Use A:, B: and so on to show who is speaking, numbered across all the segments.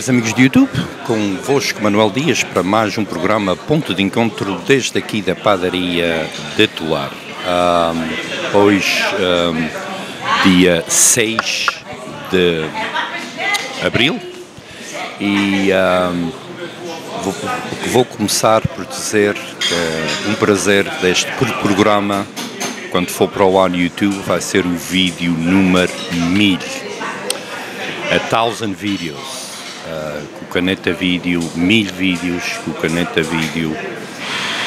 A: caros amigos de YouTube, convosco Manuel Dias para mais um programa Ponto de Encontro desde aqui da padaria de Tolar. Um, hoje, um, dia 6 de abril, e um, vou, vou, começar por dizer que é um prazer deste programa, quando for para o ar no YouTube, vai ser o vídeo número 1000 a thousand videos, Caneta Vídeo, mil vídeos, com o Caneta Vídeo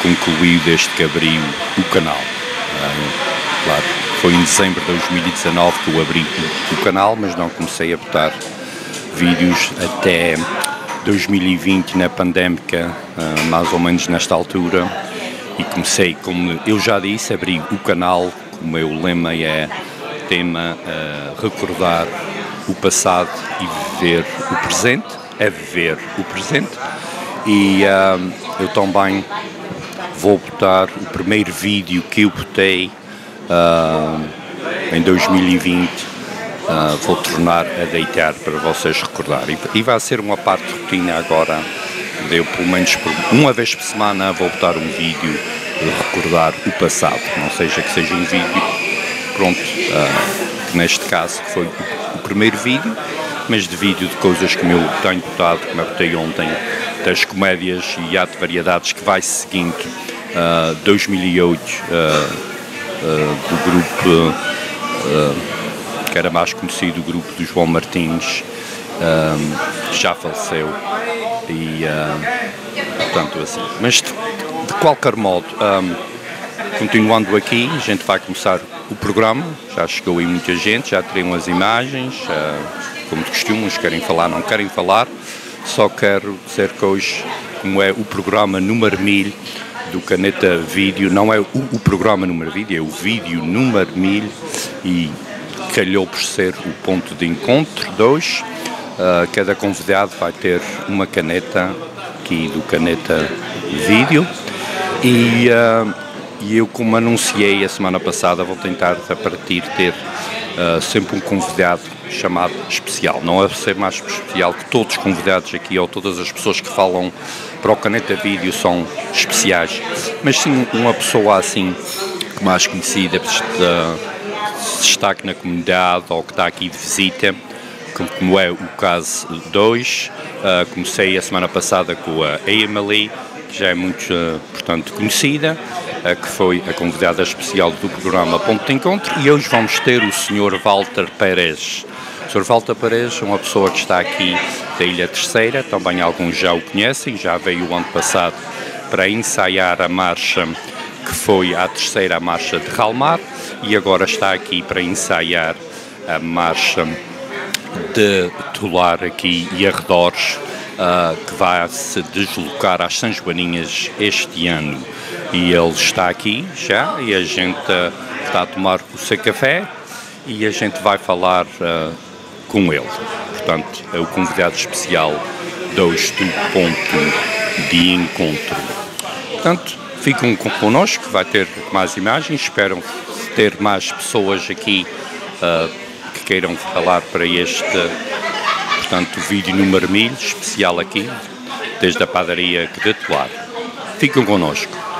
A: concluiu desde que abriu o canal. Uh, claro, foi em dezembro de 2019 que eu abri o, canal, mas não comecei a botar vídeos até 2020, na pandémica, uh, mais ou menos nesta altura, e comecei, como eu já disse, abri o canal, o meu lema é tema uh, recordar o passado e viver o presente, é viver o presente. E uh, eu também vou botar o primeiro vídeo que eu botei uh, em 2020, uh, vou tornar a deitar para vocês recordarem. E vai ser uma parte de rotina agora, eu pelo menos por, uma vez por semana vou botar um vídeo de recordar o passado, não seja que seja um vídeo, pronto, que neste caso foi o primeiro vídeo, mas de vídeo de coisas que eu tenho botado, como eu botei ontem, das comédias e ato variedades que vai seguindo. Uh, 2008 uh, uh, do grupo uh, que era mais conhecido, o grupo do João Martins, uh, já faleceu. E uh, portanto assim. Mas de, de qualquer modo, um, continuando aqui, a gente vai começar o programa, já chegou aí muita gente, já teriam as imagens, como de costume, uns querem falar, não querem falar, só quero dizer que hoje, como é o programa número 1000 do Caneta Vídeo, não é o, o programa número vídeo, é o vídeo número 1000 e calhou por ser o ponto de encontro de hoje. Uh, cada convidado vai ter uma caneta aqui do Caneta Vídeo e uh, e eu, como anunciei a semana passada, vou tentar a partir ter uh, sempre um convidado chamado especial. Não é ser mais especial que todos os convidados aqui ou todas as pessoas que falam para o Caneta Vídeo são especiais, mas sim uma pessoa assim mais conhecida, que se destaque na comunidade ou que está aqui de visita, como é o caso 2. Uh, ah, comecei a semana passada com a Emily, que já é muito, uh, portanto, conhecida que foi a convidada especial do programa Ponto de Encontro, e hoje vamos ter o Sr. Walter Pérez. O Sr. Walter Pérez é uma pessoa que está aqui da Ilha Terceira, também alguns já o conhecem, já veio o ano passado para ensaiar a marcha que foi a terceira marcha de Ralmar e agora está aqui para ensaiar a marcha de Tolar aqui e arredores, uh, que vai se deslocar às São Joaninhas este ano e ele está aqui já e a gente uh, está a tomar o seu café e a gente vai falar uh, com ele. Portanto, é o convidado especial do ponto de encontro. Portanto, ficam connosco, vai ter mais imagens, espero ter mais pessoas aqui uh, que queiram falar para este, portanto, vídeo número 1000, especial aqui, desde a padaria de Tolar. Ficam connosco.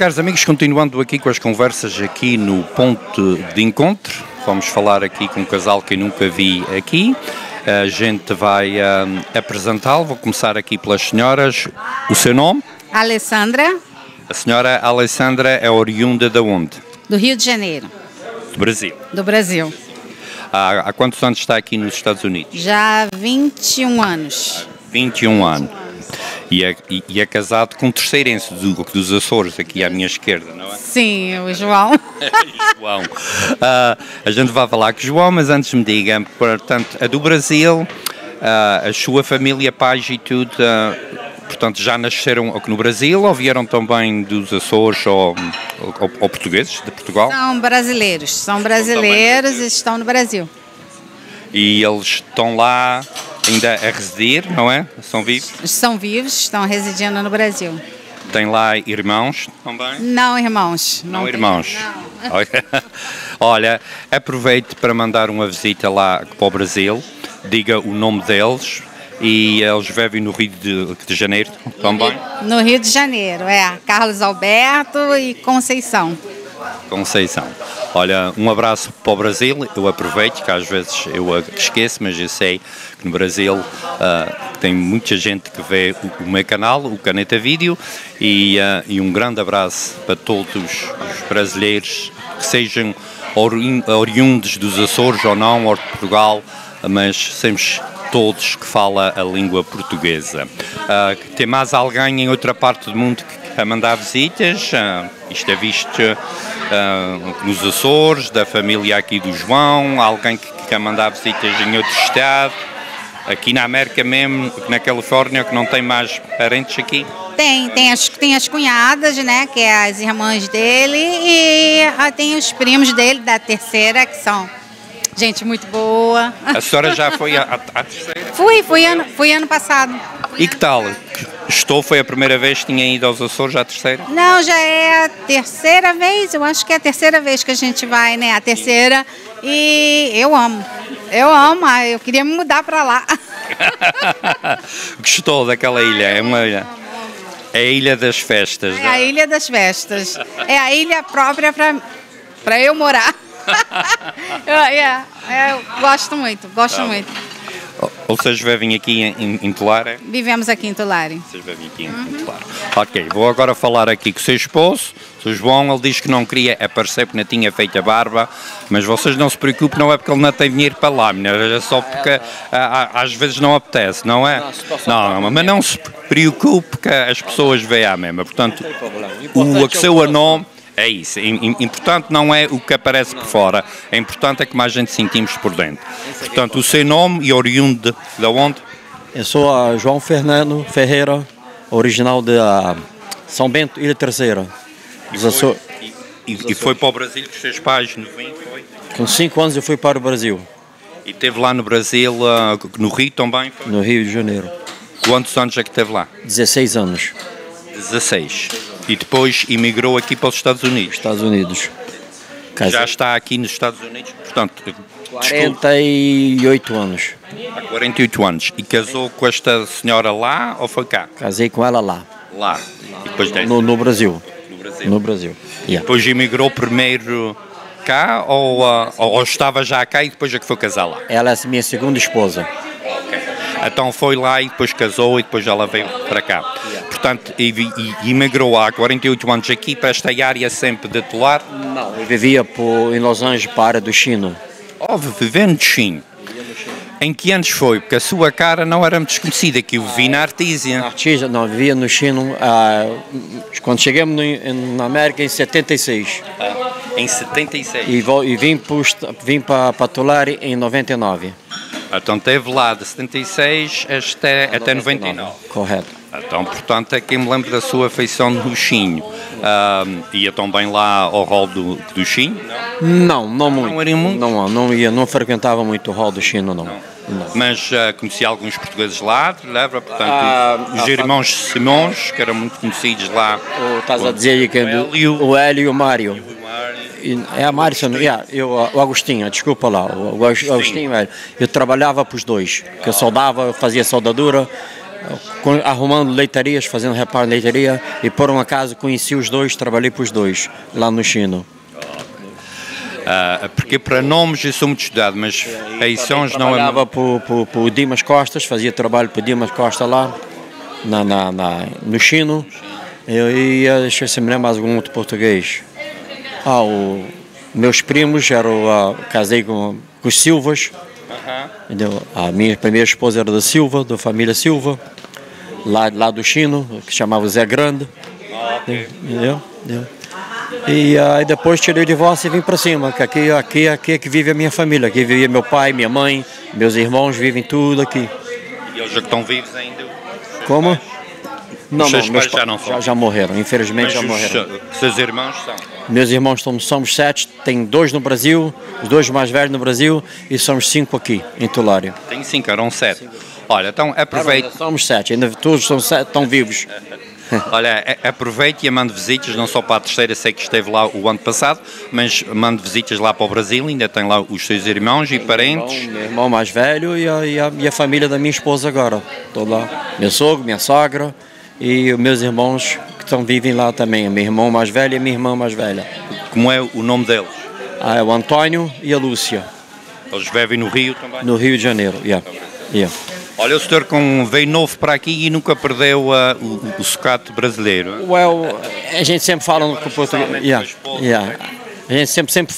A: Caros amigos, continuando aqui com as conversas aqui no ponto de encontro, vamos falar aqui com um casal que eu nunca vi aqui. A gente vai uh, apresentá-lo. Vou começar aqui pelas senhoras. O seu nome?
B: Alessandra.
A: A senhora Alessandra é oriunda de onde?
B: Do Rio de Janeiro.
A: Do Brasil.
B: Do Brasil.
A: Há, há quantos anos está aqui nos Estados Unidos?
B: Já há 21 anos.
A: 21 anos. E é, e, e é casado com um terceirense do, dos Açores, aqui à minha esquerda, não é?
B: Sim, o João.
A: João. Uh, a gente vai falar com o João, mas antes me diga, portanto, a do Brasil, uh, a sua família, pais e tudo, uh, portanto, já nasceram aqui no Brasil ou vieram também dos Açores ou, ou, ou portugueses de Portugal?
B: São brasileiros, são brasileiros e estão no Brasil.
A: E eles estão lá ainda a residir, não é? São vivos?
B: São vivos, estão residindo no Brasil.
A: Tem lá irmãos também?
B: Não, irmãos.
A: Não, não irmãos. Não. Olha, aproveite para mandar uma visita lá para o Brasil, diga o nome deles e eles vivem no Rio de, de Janeiro também?
B: No Rio de Janeiro, é. Carlos Alberto e Conceição.
A: Conceição. Olha, um abraço para o Brasil. Eu aproveito, que às vezes eu esqueço, mas eu sei que no Brasil uh, tem muita gente que vê o, o meu canal, o Caneta Vídeo, e, uh, e um grande abraço para todos os brasileiros, que sejam oriundos dos Açores ou não, ou de Portugal, mas sempre todos que fala a língua portuguesa. Uh, tem mais alguém em outra parte do mundo que a mandar visitas? Isto é visto uh, nos Açores, da família aqui do João, alguém que quer mandar visitas em outro estado? Aqui na América mesmo, na Califórnia, que não tem mais parentes aqui?
B: Tem, tem as, tem as cunhadas, né, que é as irmãs dele, e tem os primos dele, da terceira, que são Gente muito boa.
A: A senhora já foi a terceira?
B: Fui, fui ano, fui ano passado.
A: Fui e que tal? Estou, foi a primeira vez que tinha ido aos Açores, já a terceira?
B: Não, já é a terceira vez, eu acho que é a terceira vez que a gente vai, né? A terceira. E eu amo. Eu amo, ah, eu queria me mudar para lá.
A: Gostou daquela ilha? É uma ilha. É a Ilha das Festas.
B: É a Ilha das Festas. É a ilha própria para eu morar. eu, yeah, é, eu gosto muito, gosto tá muito.
A: Ou vocês vivem aqui em, em Tulare?
B: Vivemos aqui em Tulare.
A: Vocês vivem aqui uhum. em Tulare. Ok, vou agora falar aqui com o seu esposo, o João, ele diz que não queria aparecer porque não tinha feito a barba, mas vocês não se preocupem, não é porque ele não tem dinheiro para lá, é só porque às vezes não apetece, não é? Não, não mas não se preocupe que as pessoas veem a mesma. Portanto, o, o seu nome é isso. Importante não é o que aparece por fora, é importante é como a gente sentimos por dentro. Portanto, o seu nome e oriundo de, de onde?
C: Eu sou a João Fernando Ferreira, original de ah, São Bento, Ilha Terceira.
A: E foi, e, e foi para o Brasil com os seus pais no 20, foi?
C: Com 5 anos eu fui para o Brasil.
A: E esteve lá no Brasil, ah, no Rio também?
C: Foi? No Rio de Janeiro.
A: Quantos anos é que esteve lá?
C: 16 anos.
A: 16 e depois emigrou aqui para os Estados Unidos.
C: Estados Unidos.
A: Casa. Já está aqui nos Estados Unidos, portanto.
C: 48 anos.
A: Há 48 anos. E casou com esta senhora lá ou foi cá?
C: Casei com ela lá.
A: Lá.
C: E depois no, no, Brasil. No Brasil. No Brasil.
A: Yeah. Depois emigrou primeiro cá ou, uh, ou, estava já cá e depois é que foi casar lá?
C: Ela é minha segunda esposa.
A: Então foi lá e depois casou e depois ela veio para cá. Portanto, e, e, emigrou há 48 anos aqui para esta área sempre de Tular?
C: Não, eu vivia por, em Los Angeles para a área do Chino.
A: Oh, vivendo no Chino. Em que anos foi? Porque a sua cara não era muito desconhecida, que eu vi na Artísia.
C: Artísia, não, vivia no Chino ah, quando chegamos no, na América em 76.
A: Ah, em 76?
C: E, e vim, vim para, para Tulare em 99.
A: Então teve lá de 76 até, até 99.
C: Correto.
A: Então, portanto, é que me lembro da sua afeição no Chinho. Uh, ia também lá ao hall do, do Chinho?
C: Não, não muito.
A: Não, muito?
C: não, não ia, não frequentava muito o hall do Chino, não. não.
A: Não. Mas uh, conheci alguns portugueses lá, lembra? Portanto, ah, os irmãos Simões, que eram muito conhecidos lá.
C: O, estás a dizer que é o Hélio e o Mário. É a Márcia, yeah, eu, o Agostinho, desculpa lá, o Agostinho, velho. Eu trabalhava para os dois, que eu soldava, fazia soldadura arrumando leitarias, fazendo reparo em leitaria e por um acaso conheci os dois, trabalhei para os dois lá no Chino.
A: Uh, porque para nomes eu sou muito estudado, mas feições não é.
C: Trabalhava para o Dimas Costas, fazia trabalho para o Dimas Costa lá, na, na, na no Chino. Eu ia, deixa eu se me lembrar mais algum outro português. Ah, o, meus primos eram, uh, casei com, com os Silvas. Entendeu? A minha primeira esposa era da Silva, da família Silva, lá, lá do Chino, que chamava Zé Grande. Entendeu? entendeu? E aí depois tirei o divórcio e vim para cima, que aqui, aqui, aqui é que vive a minha família. Aqui vivia meu pai, minha mãe, meus irmãos vivem tudo aqui.
A: E hoje que estão vivos ainda?
C: Como?
A: Não, os seus não, pais já não
C: já, já, morreram, infelizmente
A: Mas
C: já morreram.
A: Os seus irmãos são?
C: Meus irmãos somos, somos sete, tem dois no Brasil, os dois mais velhos no Brasil e somos cinco aqui em Tulário.
A: Tem cinco, eram sete. Olha, então aproveite.
C: Somos sete, ainda todos são sete, estão vivos.
A: Olha, aproveite e mande visitas, não só para a terceira, sei que esteve lá o ano passado, mas mande visitas lá para o Brasil, ainda tem lá os seus irmãos e parentes.
C: Meu irmão, meu irmão mais velho e a, e, a, e a, família da minha esposa agora. Estou lá. Meu sogro, minha sogra e os meus irmãos que estão vivem lá também. Meu irmão mais velho e minha irmã mais velha.
A: Como é o nome deles?
C: Ah, é o Antônio e a Lúcia.
A: Eles vivem no Rio também?
C: No Rio de Janeiro, yeah. yeah.
A: Olha, o senhor com, veio novo para aqui e nunca perdeu uh, o, o socato brasileiro.
C: Well, a gente sempre fala no português. Yeah, yeah. A gente sempre, sempre,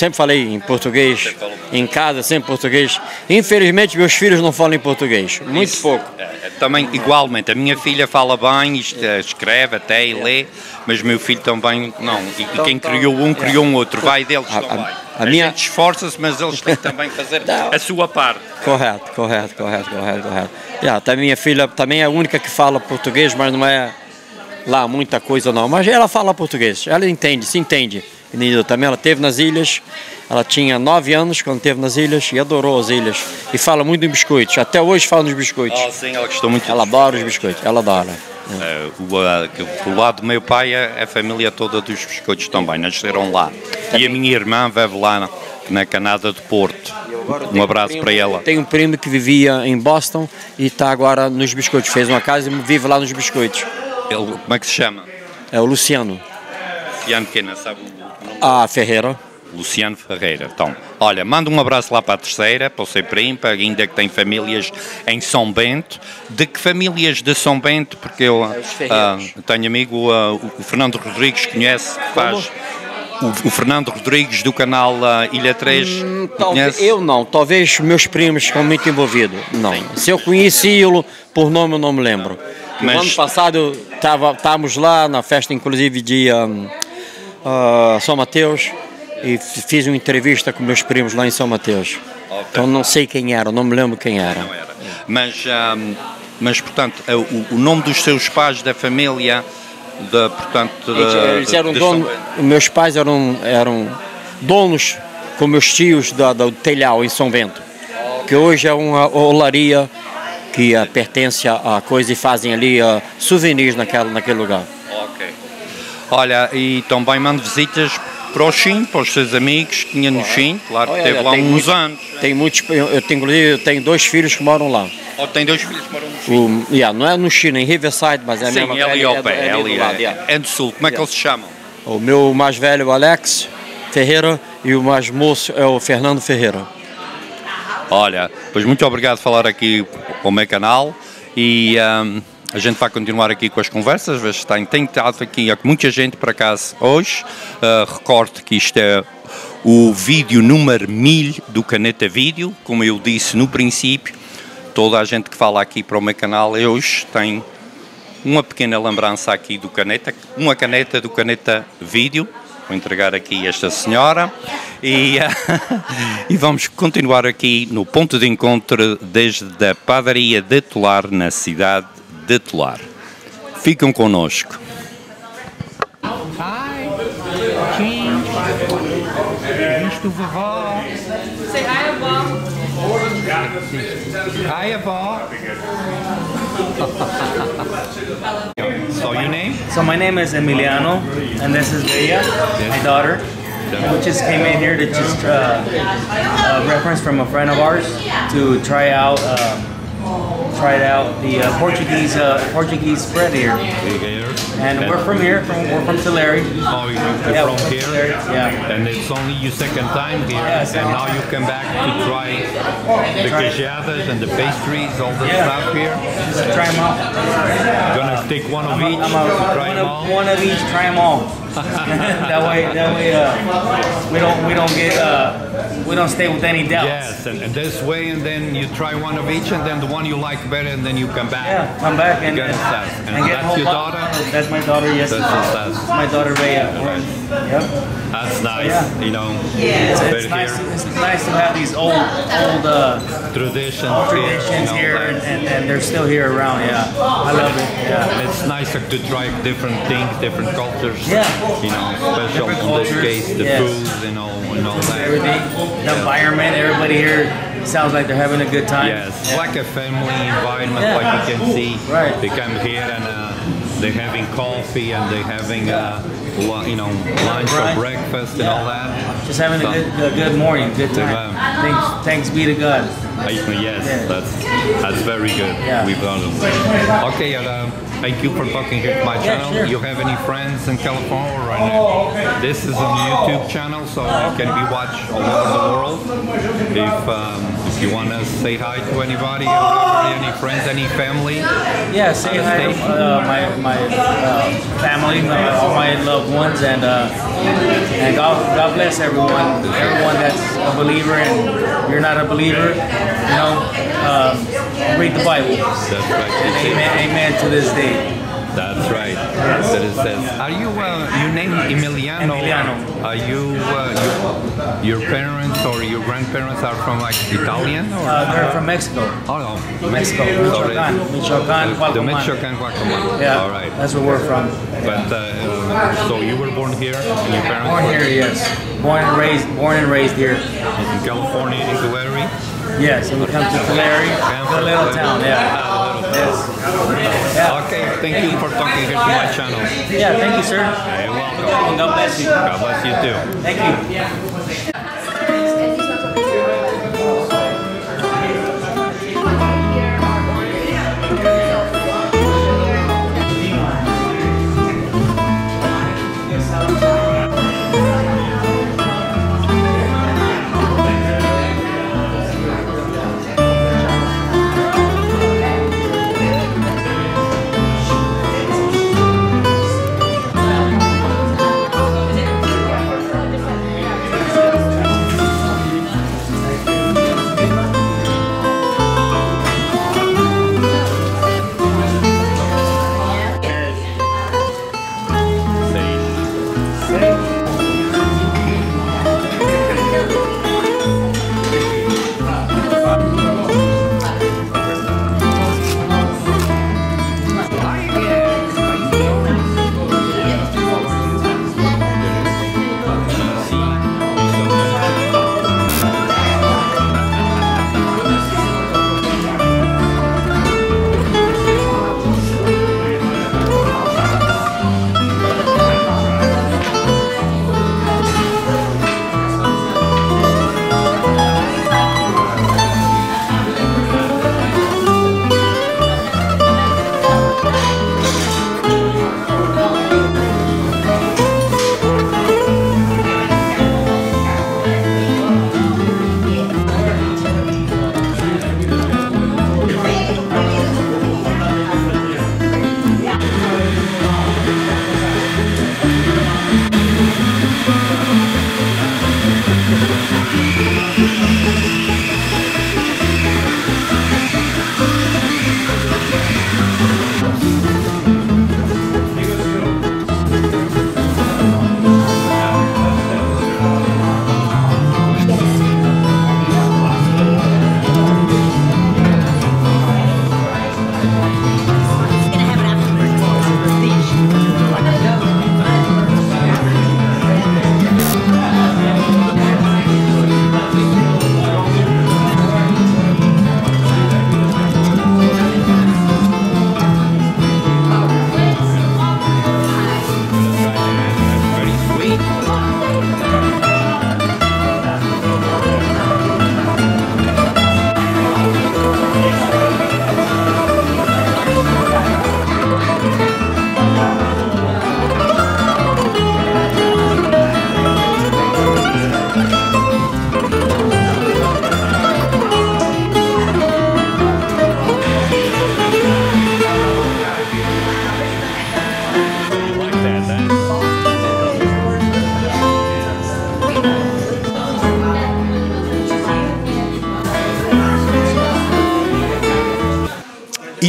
C: sempre falei em português, em casa, sempre português. Infelizmente, meus filhos não falam em português, muito Isso. pouco. É,
A: é, também, igualmente, a minha filha fala bem, eh, escreve até e lê, mas meu filho também não. E, então, quem criou um, criou um outro. Vai deles a, também. A, a, a minha... gente esforça-se, mas eles têm também que fazer a sua parte.
C: Correto, correto, correto, correto, correto. Yeah, tá, minha filha também é a única que fala português, mas não é lá muita coisa não. Mas ela fala português, ela entende, se entende. Entendeu? Também ela teve nas ilhas, ela tinha nove anos quando teve nas ilhas e adorou as ilhas. E fala muito em biscoitos, até hoje fala nos biscoitos.
A: Ah, sim, ela gostou muito.
C: Ela adora os biscoitos, ela adora.
A: É, o, o, lado do meu pai, é, a família toda dos biscoitos também, nasceram lá. E a minha irmã vive lá na, na Canada do Porto. Um abraço
C: um
A: para ela.
C: Tem um primo que vivia em Boston e está agora nos biscoitos. Fez uma casa e vive lá nos biscoitos.
A: Ele, como é que se chama?
C: É o Luciano.
A: Luciano Quena, sabe o
C: nome? Ah, Ferreira.
A: Luciano Ferreira. Então, olha, manda um abraço lá para a terceira, para o seu primo, para ainda que tem famílias em São Bento. De que famílias de São Bento? Porque eu uh, tenho amigo, uh, o Fernando Rodrigues, conhece, faz. O, o, Fernando Rodrigues do canal uh, Ilha 3 hum,
C: talvez, Eu não, talvez meus primos estão muito envolvidos. Não. Sim. Se eu conheci-lo por nome, eu não me lembro. Mas... No ano passado estávamos lá na festa, inclusive, de um, uh, São Mateus e fiz uma entrevista com meus primos lá em São Mateus. Okay. Então não sei quem era, não me lembro quem era.
A: era. Mas, um, mas portanto, é o, o, nome dos seus pais da família, da, portanto, da,
C: eles eram donos, meus pais eram, eram donos com meus tios da, do telhau em São Bento, que hoje é uma olaria que uh, pertence à coisa e fazem ali uh, souvenirs naquela, naquele lugar.
A: Ok. Olha, e também mando visitas para o Chim, para os seus amigos que tinha no Chim, claro que teve lá uns muito, anos.
C: Tem muitos, eu tenho, inclusive, eu tenho dois filhos que moram lá.
A: Oh, tem dois filhos que moram no Chim?
C: O, yeah, não é no Chim, é em Riverside, mas é a
A: Sim,
C: mesma
A: é ali ao pé, é, ali, é, é, do Sul. Como é que eles se chamam?
C: O meu mais velho, Alex Ferreira, e o mais moço é o Fernando Ferreira.
A: Olha, pois muito obrigado por falar aqui com o meu canal e... Um, a gente vai continuar aqui com as conversas, vejo tem, estado aqui muita gente por acaso hoje. Uh, recordo que isto é o vídeo número 1000 do Caneta Vídeo, como eu disse no princípio, toda a gente que fala aqui para o meu canal hoje tem uma pequena lembrança aqui do Caneta, uma caneta do Caneta Vídeo, vou entregar aqui esta senhora. E, e vamos continuar aqui no ponto de encontro desde a padaria de Tolar na cidade de. Ficam connosco. Vovó. Say hi, avó. Hi, avó. so your name?
D: So my name is Emiliano, and this is Bella, my daughter. We just came in here to just uh, a reference from a friend of ours to try out. Uh, tried out the uh, Portuguese uh, Portuguese spread here. And we're from here, from we're from Tulare.
A: Oh, you
D: Yeah,
A: from here?
D: Tulare, yeah.
A: And it's only your second time here,
D: Yes.
A: and now you come back to try the
D: Try-
A: and the pastries, all the
D: Yeah.
A: stuff here.
D: Just try them out.
A: Gonna take one of each
D: I'm
A: to
D: a,
A: try
D: one,
A: them
D: of,
A: all.
D: one of each, try them all. that way, that way, uh, we don't we don't get uh, we don't stay with any doubts.
A: Yes, and, and this way, and then you try one of each, and then the one you like better, and then you come back.
D: Yeah, come back and,
A: Good
D: and,
A: stuff. And
D: and get
A: that's
D: whole
A: your daughter?
D: That's my daughter. Yes,
A: That's your daughter.
D: It's my daughter Rhea. Yep.
A: That's nice,
D: Yeah.
A: you know.
D: It's, it's nice.
A: here,
D: It's nice to have these old old uh,
A: traditions,
D: traditions
A: here,
D: here,
A: and all
D: and, and, and they're still here around. Yeah, I love it. Yeah.
A: It's nicer to try different things, different cultures.
D: Yeah.
A: You know, special in this case, the
D: yes.
A: food and all and all that.
D: Everything, the environment, everybody here sounds like they're having a good time.
A: Yes, like a family environment,
D: Yeah.
A: like you can see.
D: Right.
A: They come here and uh, they're having coffee and they're having, uh, lu- you know, lunch
D: Right.
A: or breakfast and all that.
D: Just having a good, a good morning, good time.
A: Amen.
D: Thanks, thanks be to God.
A: I- yes,
D: Yeah.
A: that's that's very good.
D: Yeah.
A: We've done it. Okay, and, um, thank you for talking here to my
D: Yeah,
A: channel.
D: sure.
A: You have any friends in California right now? This is a YouTube channel, so it can be watched all over the world. If um, if you want to say hi to anybody, any friends, any family,
D: Yeah, say hi to uh, my my uh, family, my, all my loved ones, and uh, and God, God bless everyone, everyone that's a believer, and you're not a believer, you know, um, read the Bible.
A: that's right.
D: Amen, amen to this day.
A: That's right. That it says. Are you uh, your name Emiliano?
D: Emiliano.
A: Are you, uh, your your parents or your grandparents are from like Italian or?
D: Uh, they're from Mexico.
A: Oh no,
D: Mexico. Michoacan, Michoacan,
A: The Michoacan Guacamole.
D: Yeah,
A: All right.
D: that's where we're from.
A: But uh, so you were born here, and your parents
D: Born
A: were
D: here, yes. Born and raised, born and raised here.
A: in California, in.
D: Yes, and we come to Tulare, a little town, yeah. Yes. Yeah.
A: Okay, thank you for talking here to my channel.
D: Yeah, thank you, sir.
A: You're welcome.
D: God bless you.
A: God bless you too.
D: Thank you.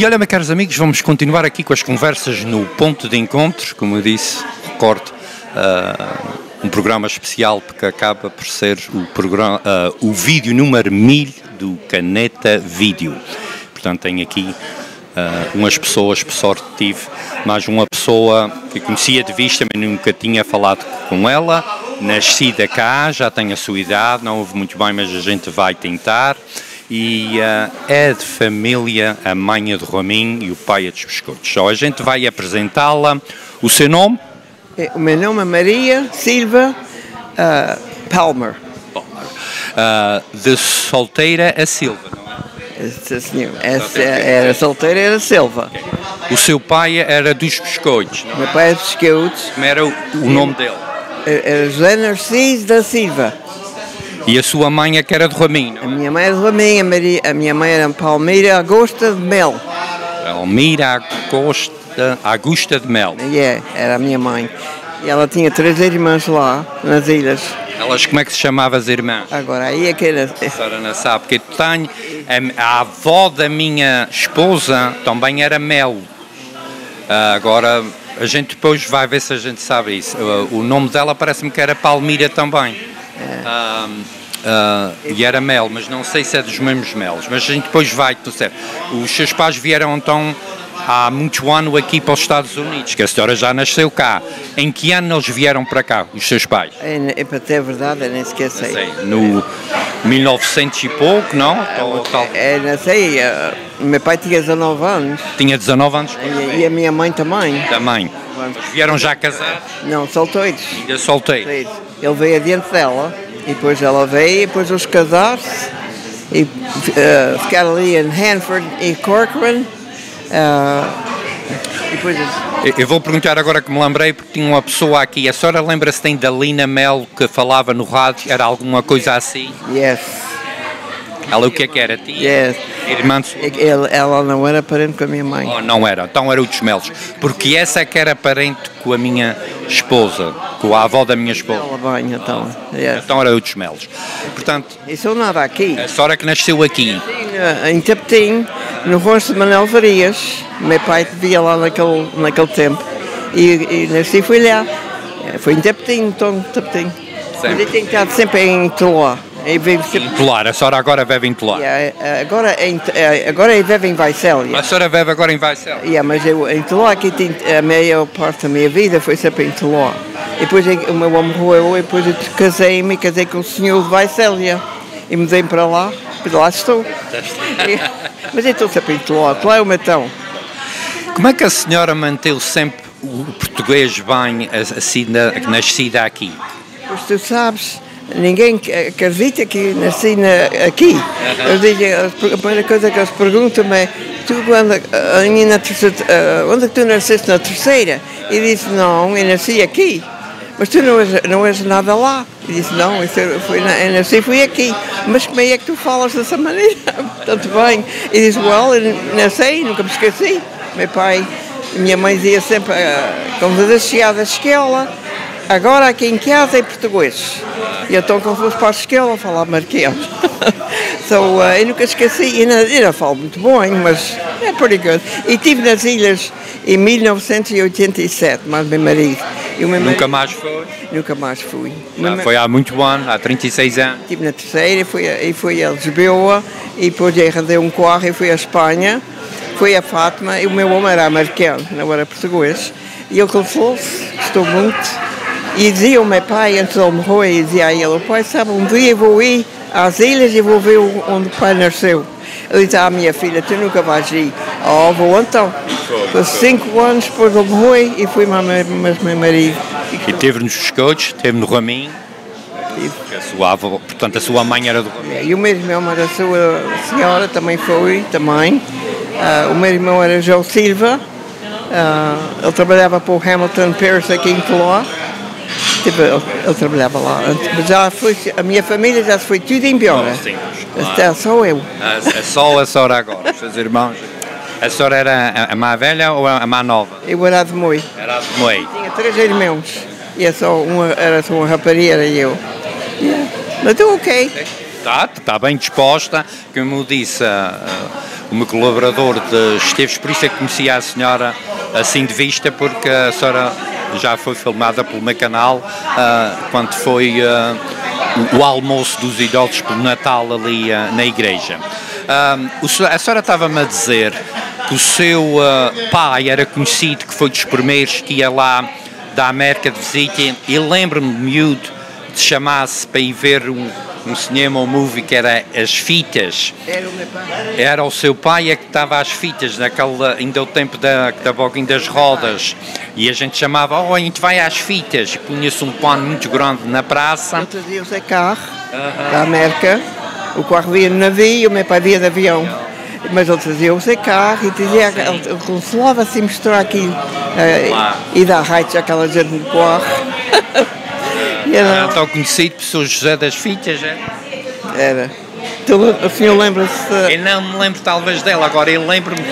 A: E olha, meus caros amigos, vamos continuar aqui com as conversas no ponto de encontro, como eu disse, recordo, uh, um programa especial porque acaba por ser o, programa, uh, o vídeo número 1000 do Caneta Vídeo. Portanto, tenho aqui uh, umas pessoas, por sorte tive mais uma pessoa que conhecia de vista, mas nunca tinha falado com ela, nascida cá, já tem a sua idade, não ouve muito bem, mas a gente vai tentar. E uh, é de família a mãe é de Ramin e o pai é dos biscoitos. Só a gente vai apresentá-la. O seu nome?
E: É, o meu nome é Maria Silva uh, Palmer.
A: Uh, de solteira a Silva, não
E: é? Sim, senhor. Essa, era solteira era Silva.
A: O seu pai era dos biscoitos?
E: Meu pai é dos biscoitos.
A: Como era o, o nome dele?
E: Era José Narciso da Silva.
A: E a sua mãe é que era de Ramin?
E: A minha mãe era de Ramin, a, Maria, a minha mãe era Palmeira Augusta de Mel.
A: Palmeira Augusta Augusta de Mel.
E: É, era a minha mãe. E ela tinha três irmãs lá, nas ilhas.
A: Elas, como é que se chamavam as irmãs?
E: Agora, aí é que era...
A: A senhora não sabe, porque tenho... A, a avó da minha esposa também era Mel. Uh, agora, a gente depois vai ver se a gente sabe isso. Uh, o nome dela parece-me que era Palmira também. É. Uh, e era Mel, mas não sei se é dos mesmos Melos. Mas a gente depois vai, tu certo. Os seus pais vieram então há muito ano aqui para os Estados Unidos, que a senhora já nasceu cá. Em que ano eles vieram para cá, os seus pais?
E: É, é para ter verdade, eu nem esqueci.
A: No 1900 e pouco, não?
E: É, não sei, uh, meu pai tinha 19 anos.
A: Tinha 19 anos?
E: E, e a minha mãe também.
A: Também. Vieram já casados?
E: Não, solteiros.
A: Ainda solteiros.
E: Ele veio adiante dela, e depois ela veio, e depois eles casaram-se, e uh, ficaram ali em Hanford e Corcoran, Uh,
A: depois... Eu vou perguntar agora que me lembrei, porque tinha uma pessoa aqui. A senhora lembra-se tem da Lina Mel que falava no rádio? Era alguma coisa assim?
E: Yes.
A: Ela o que é que era?
E: Tia? Yes.
A: Irmã de
E: ela, ela não era parente com a minha mãe.
A: Oh, não era, então era o dos Melos. Porque essa é que era parente com a minha esposa, com a avó da minha esposa.
E: Bem, então. Yes.
A: Então era o dos Melos. Portanto.
E: Isso eu nada aqui.
A: A senhora que nasceu aqui.
E: Em Tapetim, no rosto de Manuel Varias. Meu pai vivia lá naquele, naquele tempo. E, e nasci e fui lá. Foi em Tapetim, então, Tapetim. Mas ele tem estado sempre em Toloá.
A: E vive sempre... Em Tolar, a senhora agora vive em Tolar?
E: Yeah, agora, em, agora eu vivo em Vaicélia.
A: A senhora vive agora em Vaicélia?
E: Yeah, mas eu, em Tolar, aqui a maior parte da minha vida foi sempre em Tolar. E depois o meu homem morreu e depois eu casei-me e casei com o senhor de Vaicélia. E mudei para lá, e lá estou. mas eu estou sempre em Tolar, Tolar é o metão.
A: Como é que a senhora manteve sempre o português bem assim, nascida aqui?
E: Pois tu sabes ninguém acredita que nasci na, aqui. Eu digo, a primeira coisa que eles perguntam é tu quando, na terceira, onde é que tu nasceste na terceira? E disse, não, eu nasci aqui. Mas tu não és, não és nada lá. E disse, não, eu, fui, eu nasci fui aqui. Mas como é que tu falas dessa maneira? Tanto bem. E disse, well, eu nasci, nunca me esqueci. Meu pai, minha mãe dizia sempre, quando eu chegava da escola, agora aqui em casa é português. E então, quando fosse para a escola, falava marquês. so, uh, eu nunca esqueci, e ainda, ainda falo muito bem, mas é pretty good. E estive nas ilhas em 1987, mais meu marido.
A: Meu nunca marido, mais foi?
E: Nunca mais fui.
A: Ah, foi há muito ano, há 36 anos.
E: Estive na terceira, e fui, e fui a Lisboa, e depois arrendei um carro e fui à Espanha. Fui a Fátima, e o meu homem era americano, não era português. E ele falou-se, gostou muito e dizia o meu pai, antes de ele morrer, e dizia a ele, o pai sabe, um dia vou ir às ilhas e vou ver onde o pai nasceu. Ele disse, ah, minha filha, tu nunca vais ir. Oh, vou então. Foi cinco anos depois ele morrer e fui mais meu marido.
A: E teve nos Escotes, teve no Raminho. A sua avó, portanto, a sua mãe era do Raminho.
E: E o meu irmão era a sua senhora, também foi, também. Uh, o meu irmão era João Silva. Uh, ele trabalhava para o Hamilton Pierce aqui em Coló. Tipo, eu, eu, trabalhava lá antes, mas já foi, a minha família já foi tudo embora. Oh, sim, claro. só eu.
A: É só a senhora agora, os seus irmãos. A senhora era a mais velha ou a mais nova?
E: Eu era de Moi.
A: Era de Moi.
E: Tinha três irmãos. E é só uma, era só uma rapariga e eu. Yeah. Mas estou ok.
A: Está, está bem disposta, como disse, o meu colaborador de Esteves, por isso é que conhecia a senhora assim de vista, porque a senhora já foi filmada pelo meu canal uh, quando foi uh, o almoço dos idosos pelo Natal ali uh, na igreja. a senhora estava-me a dizer que o seu pai era conhecido, que foi dos primeiros que ia lá da América de visita, e lembro-me, miúdo, de chamasse para ir ver um, um cinema ou um movie que era As Fitas.
E: Era o meu pai.
A: Era o seu pai é que estava às fitas, naquele, ainda o tempo da, da boguinha das rodas. E a gente chamava, oh, a gente vai às fitas. E punha-se um pano muito grande na praça.
E: Eu trazia o carro da América, o carro vinha no navio, o meu pai vinha de avião. Mas ele trazia o seu carro e dizia, ele consolava se mostrar aqui uh, e dar raios àquela gente no carro.
A: Era tão conhecido por São José das Fitas, é?
E: Era. Tu, o senhor lembra-se?
A: Eu não me lembro talvez dela, agora eu lembro-me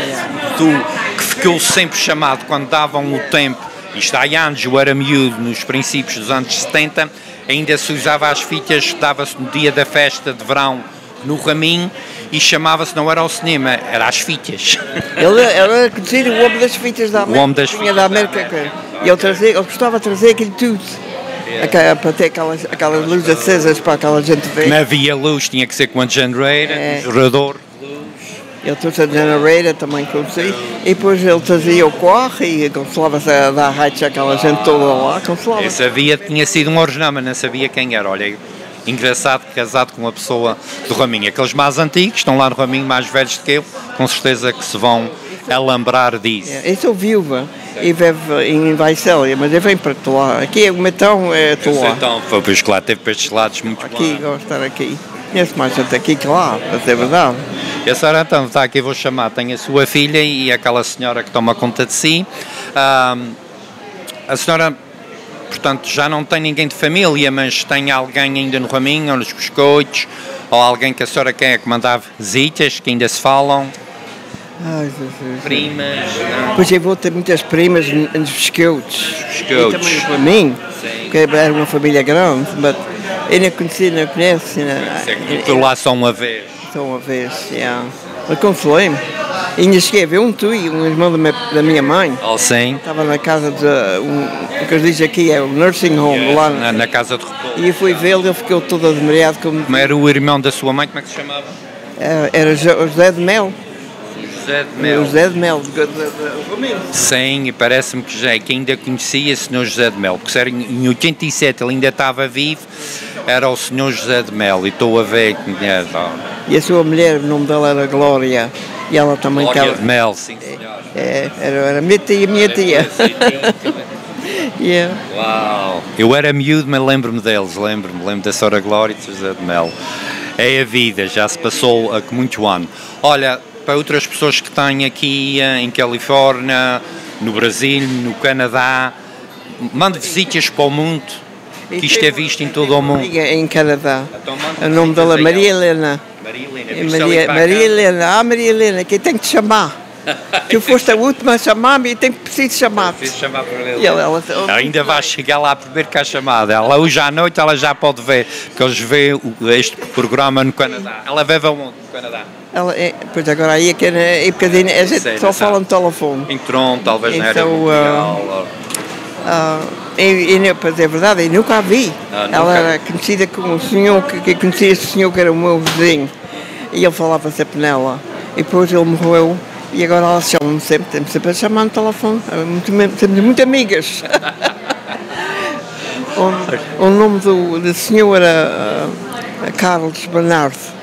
A: do que ficou sempre chamado quando davam o tempo, isto há anos, eu era miúdo, nos princípios dos anos 70, ainda se usava as fitas, dava-se no dia da festa de verão no Raminho e chamava-se, não era o cinema, era as fitas.
E: Ele era conhecido o homem das fitas da América.
A: O homem das fitas.
E: Da América. E ele, trazia, ele gostava de trazer aquilo tudo para ter aquelas, aquelas luzes acesas para aquela gente ver.
A: Não havia luz, tinha que ser com a generator, é. um gerador.
E: Ele trouxe a generator também conheci, e depois ele trazia o corre e consolava-se a dar raios àquela gente toda lá, consolava
A: Eu sabia que tinha sido um original, mas não sabia quem era, olha, engraçado, casado com uma pessoa do Raminho. Aqueles mais antigos, estão lá no Raminho, mais velhos do que eu, com certeza que se vão alambrar disso.
E: É, eu sou viúva e vive em Vaicélia, mas eu venho para Tolá. Aqui é o metão é Tolá.
A: Então, foi para os lá, teve para estes lados muito
E: Aqui, bom. gosto de estar aqui. Conheço mais gente aqui que lá, para ser verdade.
A: E a senhora então está aqui, vou chamar, tem a sua filha e aquela senhora que toma conta de si. Ah, a senhora, portanto, já não tem ninguém de família, mas tem alguém ainda no raminho, ou nos biscoitos, ou alguém que a senhora quer que mandava visitas, que ainda se falam?
E: Ai,
A: primas. Não.
E: Pois eu vou ter muitas primas nos. Biscoitos. E também para mim, porque era uma família grande, mas eu não conheci, não conheço. Não,
A: por lá só uma vez.
E: Só uma vez, yeah. Mas consolei-me. E ainda cheguei a ver um um irmão da minha, da minha mãe.
A: Oh, sim.
E: Estava na casa de. Um, o que eu disse aqui é o nursing home, lá.
A: Na, na, casa de repouso.
E: E eu fui vê-lo e ele ficou todo admirado. Como...
A: como era o irmão da sua mãe, como é que se chamava?
E: Era José de Mel.
A: José de Mel.
E: José de Mel,
A: Sim, e parece-me que, já, que ainda conhecia o Senhor José de Mel, porque era em 87 ele ainda estava vivo, era o Senhor José de Mel, e estou a ver que é,
E: E a sua mulher, o nome dela era Glória, e ela também
A: Glória
E: estava...
A: de Mel, sim senhor.
E: É, era, era minha tia, minha tia.
A: yeah. Uau! Eu era miúdo, mas lembro-me deles, lembro-me, lembro da Sra. Glória e de José de Mel. É a vida, já se passou há muito ano. Olha, para outras pessoas que têm aqui em Califórnia, no Brasil, no Canadá. Mande visitas para o mundo, que isto é visto em todo o mundo.
E: Em Canadá. Então, o nome dela é Maria Helena.
A: Maria Helena.
E: É Maria, Maria Helena. Ah, Maria Helena, que tem que te chamar. Tu foste a última a chamar-me e que preciso chamar.
A: Preciso chamar para ele. Ela, ela, ela, ainda vai chegar lá primeiro que a chamada. Ela hoje à noite ela já pode ver, que eles veem este programa no Canadá. Ela vive aonde no Canadá?
E: Ela é, pois agora aí é que é, é bocadinho, a gente Sei, só fala no telefone.
A: Em Toronto, talvez então,
E: não era
A: mundial.
E: Uh, uh, e, e, pois é verdade, eu nunca a vi. Ah, ela nunca. era conhecida como o senhor, que, que conhecia esse senhor que era o meu vizinho. E ele falava sempre nela. E depois ele morreu e agora ela chama-me sempre, temos sempre a chamar no telefone. É muito, temos muito amigas. o, o, nome do, do senhor era uh, Carlos Bernardo.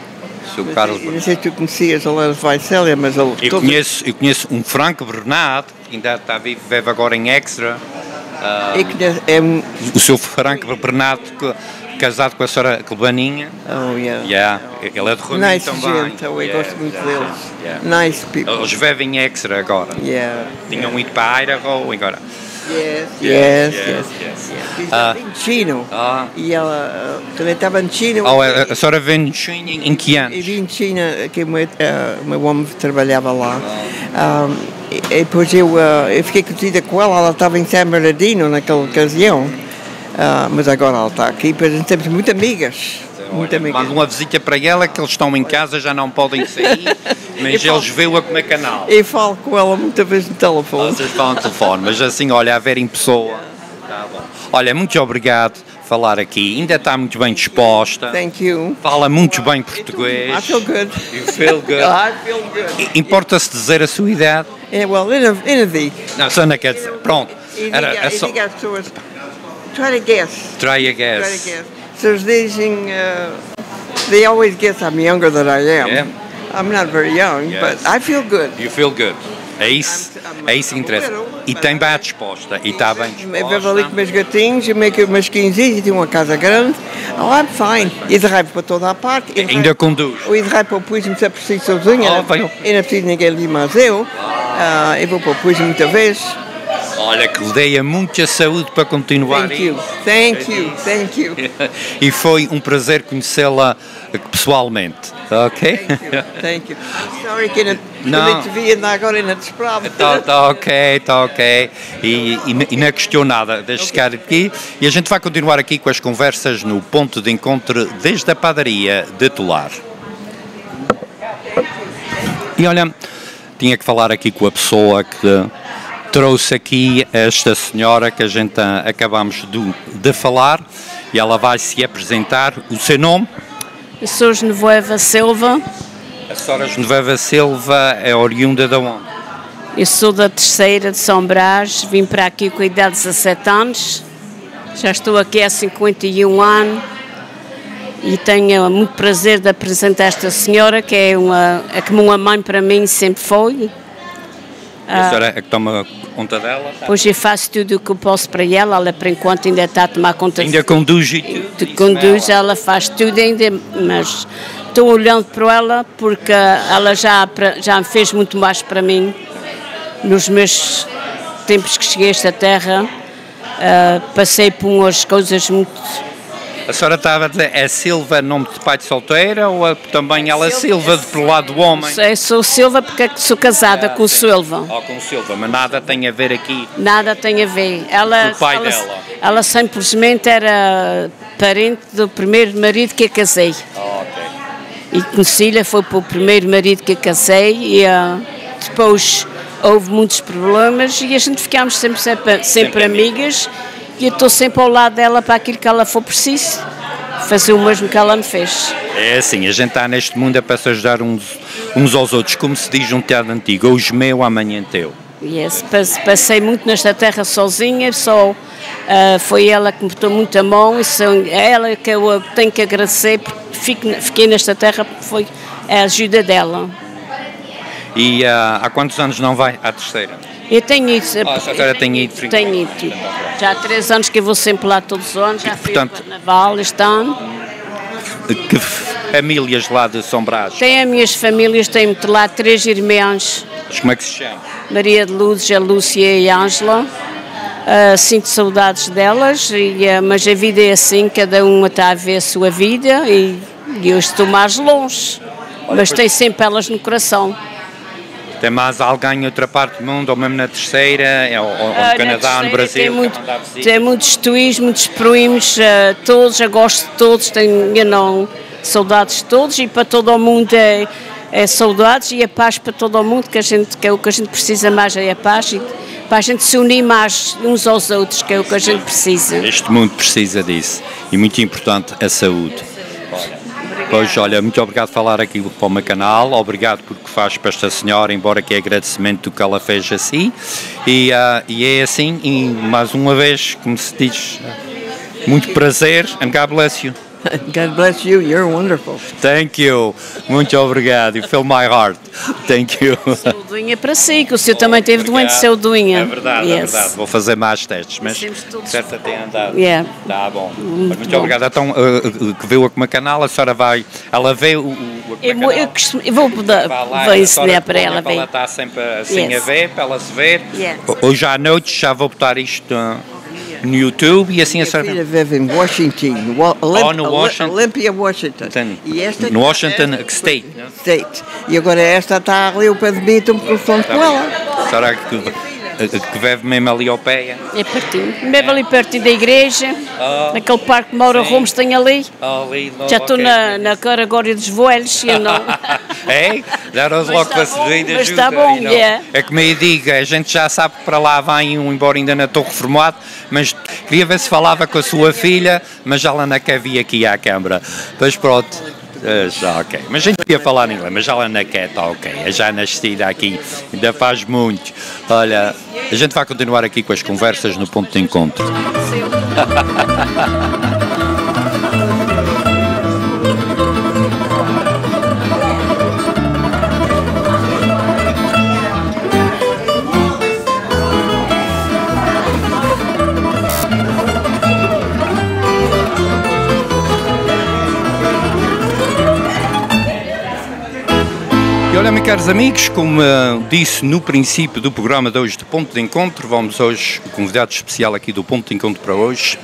A: Seu Carlos
E: Não sei se tu conhecias, ele era de Vaicélia, mas ele...
A: Eu, conheço, eu conheço um Franco Bernardo, que ainda está vivo, vive agora em Extra.
E: Uh, é, um...
A: O seu Franco Bernardo, que casado com a senhora Clebaninha.
E: Oh, yeah.
A: yeah. Ele é de Rony
E: nice
A: também.
E: Gente, eu yeah, gosto muito yeah, deles. Yeah. Nice people.
A: Eles vivem em Exeter agora.
E: Yeah.
A: Tinham ido para Idaho agora.
E: Yes, yes, yes. yes, yes. em Chino.
A: Ah.
E: E ela também estava em China.
A: Oh, a, a senhora vem em China em que anos?
E: Eu vim em China, que o meu, uh, meu homem trabalhava lá. Um, e, e depois eu, uh, eu fiquei conhecida com ela, ela estava em San Bernardino naquela ocasião. Uh, mas agora ela está aqui, pois temos muitas amigas. Muito amigas.
A: Manda uma visita para ela que eles estão em casa, já não podem sair Mas eles veem-a como é canal.
E: e falo com ela muitas vezes no telefone.
A: Vocês falam no telefone, mas assim, olha, a ver em pessoa. Tá bom. Olha, muito obrigado por falar aqui. Ainda está muito bem disposta.
E: Thank you.
A: Fala muito bem português.
E: I feel good.
A: You feel good.
E: I feel good.
A: Importa-se dizer a sua idade?
E: Yeah, well, in a, in a V.
A: Não, só não quer dizer. Pronto. Era,
E: diga,
A: é
E: e
A: só.
E: try to guess.
A: Try a
E: Try to
A: guess.
E: Guess. Se eles dizem, uh, they always guess I'm younger than I am.
A: Yeah.
E: I'm not very young,
A: Yes.
E: but I feel good.
A: You feel good. É isso, é isso que interessa. E tem bem disposta. E está bem
E: Eu vivo ali com
A: disposta.
E: meus gatinhos, eu meio meus 15 e tenho uma casa grande. Oh, I'm fine. E de para toda a parte. E
A: Ainda conduz.
E: De raiva para o Puig, se é preciso sozinha.
A: Oh,
E: né?
A: vai.
E: E não preciso ninguém ali, mas eu. Ah, eu vou para o Puig muita vez.
A: Olha, que lhe dei a muita saúde para continuar
E: Thank you. Thank you. Thank you.
A: E foi um prazer conhecê-la pessoalmente. Ok?
E: Thank you. Sorry que não,
A: Não.
E: não te vi ainda agora não te esperava.
A: Está tá ok, está ok. E, e, e não é questão nada. Deixe ficar aqui. E a gente vai continuar aqui com as conversas no ponto de encontro desde a padaria de Tolar. E olha, tinha que falar aqui com a pessoa que trouxe aqui esta senhora que a gente acabamos de, de falar e ela vai se apresentar. O seu nome?
F: Eu sou Genevieve Silva,
A: A senhora Genoveva Silva é oriunda de onde?
F: eu sou da terceira de São Brás, vim para aqui com a idade de 17 anos, já estou aqui há 51 anos e tenho muito prazer de apresentar esta senhora, que é, uma, é como uma mãe para mim, sempre foi.
A: A senhora é que toma conta dela?
F: Hoje eu faço tudo o que posso para ela, ela por enquanto ainda está a tomar conta
A: Ainda conduz e tudo?
F: conduz,
A: nela?
F: ela faz tudo ainda, mas estou olhando para ela porque ela já, já fez muito mais para mim nos meus tempos que cheguei a esta terra. ah, passei por umas coisas muito.
A: A senhora estava a dizer, é Silva nome de pai de solteira ou é também ela Silva de pelo lado do homem?
F: Eu sou Silva porque sou casada com o Silva.
A: Ou com Silva, mas nada tem a ver aqui.
F: Nada tem a ver. Ela,
A: O pai
F: ela,
A: dela.
F: ela simplesmente era parente do primeiro marido que eu casei.
A: ok.
F: E conheci-la, foi para o primeiro marido que eu casei e ah, depois houve muitos problemas e a gente ficámos sempre, sempre, sempre amigas e eu estou sempre ao lado dela para aquilo que ela for preciso, fazer o mesmo que ela me fez.
A: É assim, a gente está neste mundo é para se ajudar uns, uns aos outros, como se diz um teatro antigo, hoje meu, amanhã teu.
F: Yes, pas- passei muito nesta terra sozinha, só ah, foi ela que me botou muito a mão e são, é ela que eu tenho que agradecer porque fiquei nesta terra porque foi a ajuda dela.
A: E ah, há quantos anos não vai? À terceira.
F: Eu tenho ido.
A: Ah, a senhora tem ido frequentemente.
F: Tenho ido. Já há três anos que eu vou sempre lá todos os anos. Já fui
A: portanto-
F: este ano.
A: Que famílias lá de São Brás?
F: Tenho as minhas famílias, tenho lá três irmãs.
A: Mas como é que se chama?
F: Maria de Lourdes, a Lúcia e a Ângela. Ah, sinto saudades delas, e, ah, mas a vida é assim, cada uma está a ver a sua vida e, e eu estou mais longe. Mas tenho sempre elas no coração.
A: Tem mais alguém em outra parte do mundo, ou mesmo na terceira, é, ou, ou
F: Ah,
A: no
F: na
A: Canadá, no Brasil?
F: Tem, muito, tem muitos tuís, muitos primos, ah, todos, eu gosto de todos, tenho you know, saudades de todos e para todo o mundo é, é saudades e a paz para todo o mundo, que, a gente, que é o que a gente precisa mais, é a paz e para a gente se unir mais uns aos outros, que é o que a gente precisa.
A: Este mundo precisa disso. E muito importante a saúde. Pois, olha, muito obrigado por falar aqui para o meu canal, obrigado por que faz para esta senhora, embora que é agradecimento do que ela fez assim. E, ah, e é assim, e mais uma vez, como se diz, muito prazer and God bless you.
E: God bless you. You're wonderful.
A: Thank you. Muito obrigado. You fill my heart. Thank you.
F: Saudinha para si, que o senhor também teve doente de saudinha.
A: É verdade, é
F: Yes.
A: verdade. Vou fazer mais testes, mas certo tem andado.
F: Yeah.
A: Tá bom. Muito
F: bom.
A: obrigado. Então, uh, uh, que viu a como canal, a senhora vai. Ela vê o. o
F: Eu, vou- eu, costumo- eu vou, dar-
A: Vai lá,
F: vou
A: a
F: ensinar para ela.
A: Para ela estar sempre assim
F: Yes.
A: a ver, para ela se ver.
F: Yes.
A: Hoje à noite já vou botar isto uh, no YouTube e assim a
E: Minha filha
A: senhora.
E: vive em Washington, Wa- Olymp-
A: no Washington.
E: Olympia, Washington.
A: Tem-
E: esta-
A: no Washington
E: esta-
A: State?
E: State. E agora esta está ali ao pé de mim, com ela.
A: Senhora que que vive mesmo ali ao pé.
F: É pertinho. Mesmo ali pertinho da igreja,
A: Ah,
F: naquele parque que Maura
A: sim.
F: Gomes tem ali.
A: Ali, no-
F: Já estou
A: ok.
F: na, na categoria dos velhos, e não.
A: É? Deram-nos
F: Mas
A: logo para
F: bom,
A: seguir
F: mas tá bom, yeah.
A: É como eu digo, a gente já sabe que para lá vai um, embora ainda não estou reformado, mas queria ver se falava com a sua filha, mas já lá não quer vir aqui à Câmara. Pois pronto, eh, já ok. Mas a gente podia falar em inglês, mas já lá não quer, está ok. É já nascida aqui, ainda faz muito. Olha, a gente vai continuar aqui com as conversas no ponto de encontro. E olha, meus caros amigos, como eh, disse no princípio do programa de hoje do Ponto de Encontro, vamos hoje, o convidado especial aqui do Ponto de Encontro para hoje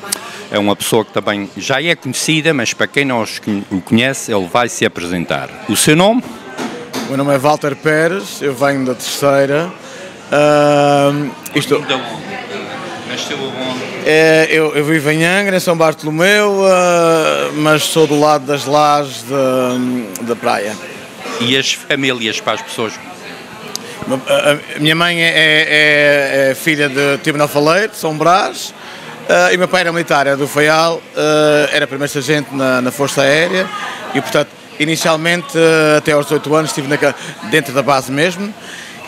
A: é uma pessoa que também já é conhecida, mas para quem não o conhece, ele vai se apresentar. O seu nome?
G: O meu nome é Walter Pérez, eu venho da terceira. Ahm, isto,
A: Nasceu onde?
G: é, eu, eu vivo em Angra, em São Bartolomeu, ah, mas sou do lado das lajes da, da praia.
A: E as famílias para as pessoas?
G: A, minha mãe é, é- é filha de Tibonal Faleiro, de São Brás, ah, e meu pai era militar, era do Faial, ah, era primeiro sargento na, na Força Aérea, e portanto, inicialmente, ah, até aos 18 anos, estive naquela- dentro da base mesmo,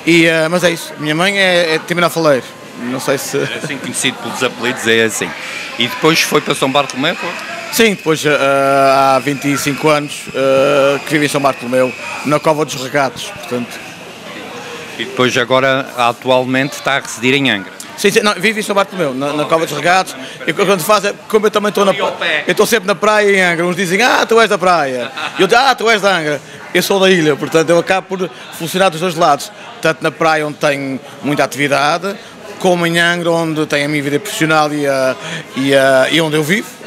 G: e, mas é isso, minha mãe é, é de Tibonal Faleiro, não sei se...
A: É assim conhecido pelos apelidos, é assim. E depois foi para São Bartolomeu? foi?
G: Sim, depois ah, há 25 anos ah, que vivo em São Bartolomeu, na Cova dos Regatos, portanto...
A: E depois agora, atualmente, está a residir em Angra.
G: Sim, sim, não, vivo em São Bartolomeu, na, na Cova dos Regatos. E quando faz, como eu também estou na. Eu estou sempre na praia em Angra. Uns dizem, ah, tu és da praia. E eu digo, ah, tu és da Angra. Eu sou da ilha, portanto eu acabo por funcionar dos dois lados. Tanto na praia, onde tenho muita atividade, como em Angra, onde tenho a minha vida profissional e, a, e, a, e onde eu vivo.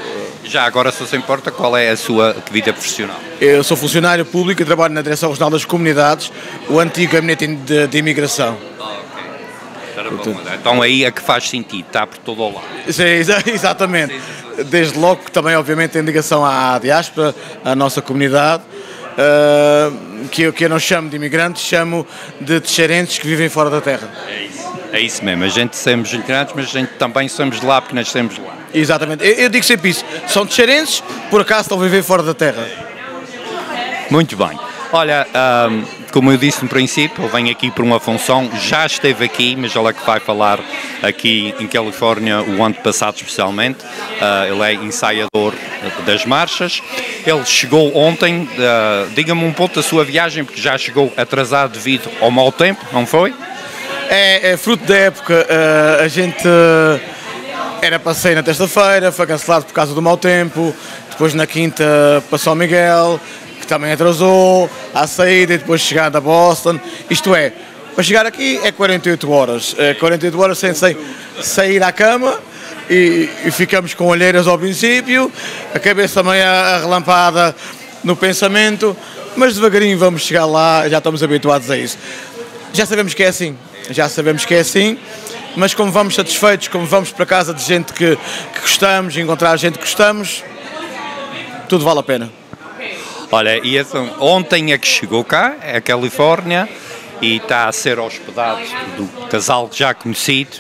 A: Já agora, se se importa, qual é a sua vida profissional?
G: Eu sou funcionário público e trabalho na Direção Regional das Comunidades, o antigo Gabinete de, de Imigração.
A: Então aí é que faz sentido, está por todo o lado.
G: Sim, exa- exatamente. Desde logo que também, obviamente, tem ligação à diáspora, à nossa comunidade, ah, que, eu, que eu não chamo de imigrantes, chamo de descendentes que vivem fora da terra.
A: É isso. É isso mesmo, a gente somos imigrantes, mas a gente também somos de lá porque nascemos lá.
G: Exatamente. Eu, eu digo sempre isso. São descendentes, por acaso estão a viver fora da terra.
A: Muito bem. Olha, ahm, como eu disse no princípio, ele vem aqui por uma função, já esteve aqui, mas ele é que vai falar aqui em Califórnia o ano passado especialmente. Ah, ele é ensaiador das marchas. Ele chegou ontem, ah, diga-me um pouco da sua viagem, porque já chegou atrasado devido ao mau tempo, não foi?
G: É, é fruto da época. ah, a gente era para sair na terça-feira, foi cancelado por causa do mau tempo. Depois na quinta para São Miguel, que também atrasou a saída e depois chegar a Boston. Isto é, para chegar aqui é 48 horas. É 48 horas sem, sem sair à cama. E, e ficamos com olheiras ao princípio, a cabeça meio arrelampada no pensamento, mas devagarinho vamos chegar lá, já estamos habituados a isso. Já sabemos que é assim, já sabemos que é assim, mas como vamos satisfeitos, como vamos para casa de gente que, que gostamos, encontrar gente que gostamos, tudo vale a pena.
A: Olha, e ontem é que chegou cá, é a Califórnia, e está a ser hospedado do casal já conhecido.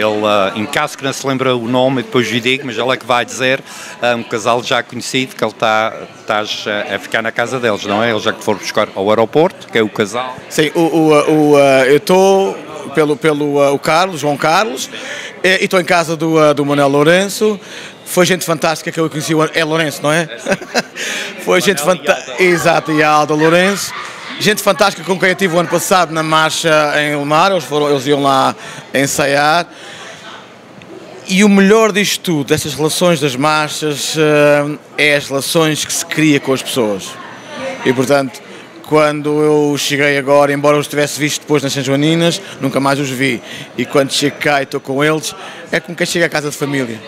A: Ele, ah, em caso que não se lembra o nome, depois lhe digo, mas ele é que vai dizer, ah, um casal já conhecido, que ele está, está a ficar na casa deles, não é? Eles já que foram buscar ao aeroporto, que é o casal.
G: Sim, o, o, o, uh, eu estou pelo, pelo uh, o Carlos, João Carlos, e estou em casa do, uh, do Manuel Lourenço. Foi gente fantástica que eu conheci, o- é Lourenço, não é? Foi gente fantástica, exato, e a Alda Lourenço. Gente fantástica com quem eu estive o ano passado na marcha em Elmar, eles, foram, eles iam lá ensaiar. E o melhor disto tudo, destas relações das marchas, uh, é as relações que se cria com as pessoas. E portanto, quando eu cheguei agora, embora os tivesse visto depois nas São Joaninas, nunca mais os vi. E quando chego cá e estou com eles, é como quem chega à casa de família.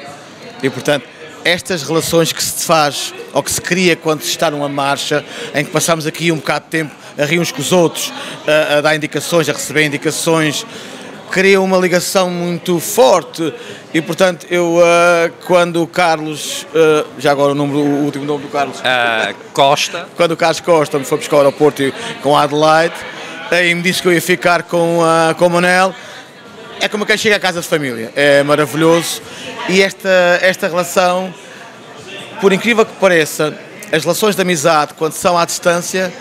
G: E portanto, estas relações que se faz ou que se cria quando se está numa marcha, em que passamos aqui um bocado de tempo a rir uns com os outros, a, a dar indicações, a receber indicações, cria uma ligação muito forte. E portanto eu uh, quando o Carlos uh, já agora o, número, o último nome do Carlos.
A: Uh, Costa.
G: Quando o Carlos Costa me foi buscar ao aeroporto com a Adelaide e me disse que eu ia ficar com, uh, com o Manel é como quem chega à casa de família é maravilhoso e esta, esta relação por incrível que pareça as relações de amizade quando são à distância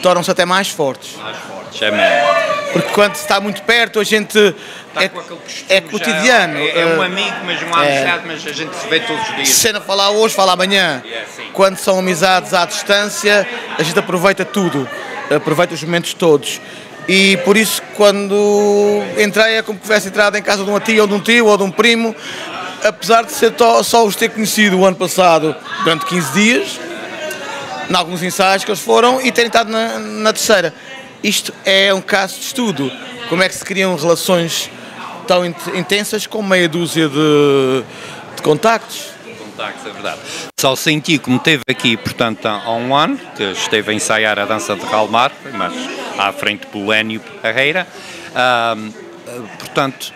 G: tornam-se até mais fortes
A: mais fortes, é mesmo
G: porque quando se está muito perto a gente
A: Está
G: é,
A: é
G: cotidiano.
A: É, é, um amigo, mas uma é, amizade, mas a gente se vê todos os dias.
G: Se não falar hoje, fala amanhã.
A: Yeah,
G: quando são amizades à distância, a gente aproveita tudo, aproveita os momentos todos. E por isso, quando entrei, é como que tivesse entrado em casa de uma tia ou de um tio ou de um primo, apesar de ser só os ter conhecido o ano passado durante 15 dias, em alguns ensaios que eles foram, e terem estado na, na terceira. Isto é um caso de estudo. Como é que se criam relações tão intensas com meia dúzia de, de contactos?
A: Contactos, é verdade. Só senti como teve aqui, portanto, há um ano, que esteve a ensaiar a dança de Calmar, mas à frente do Lénio Carreira. portanto,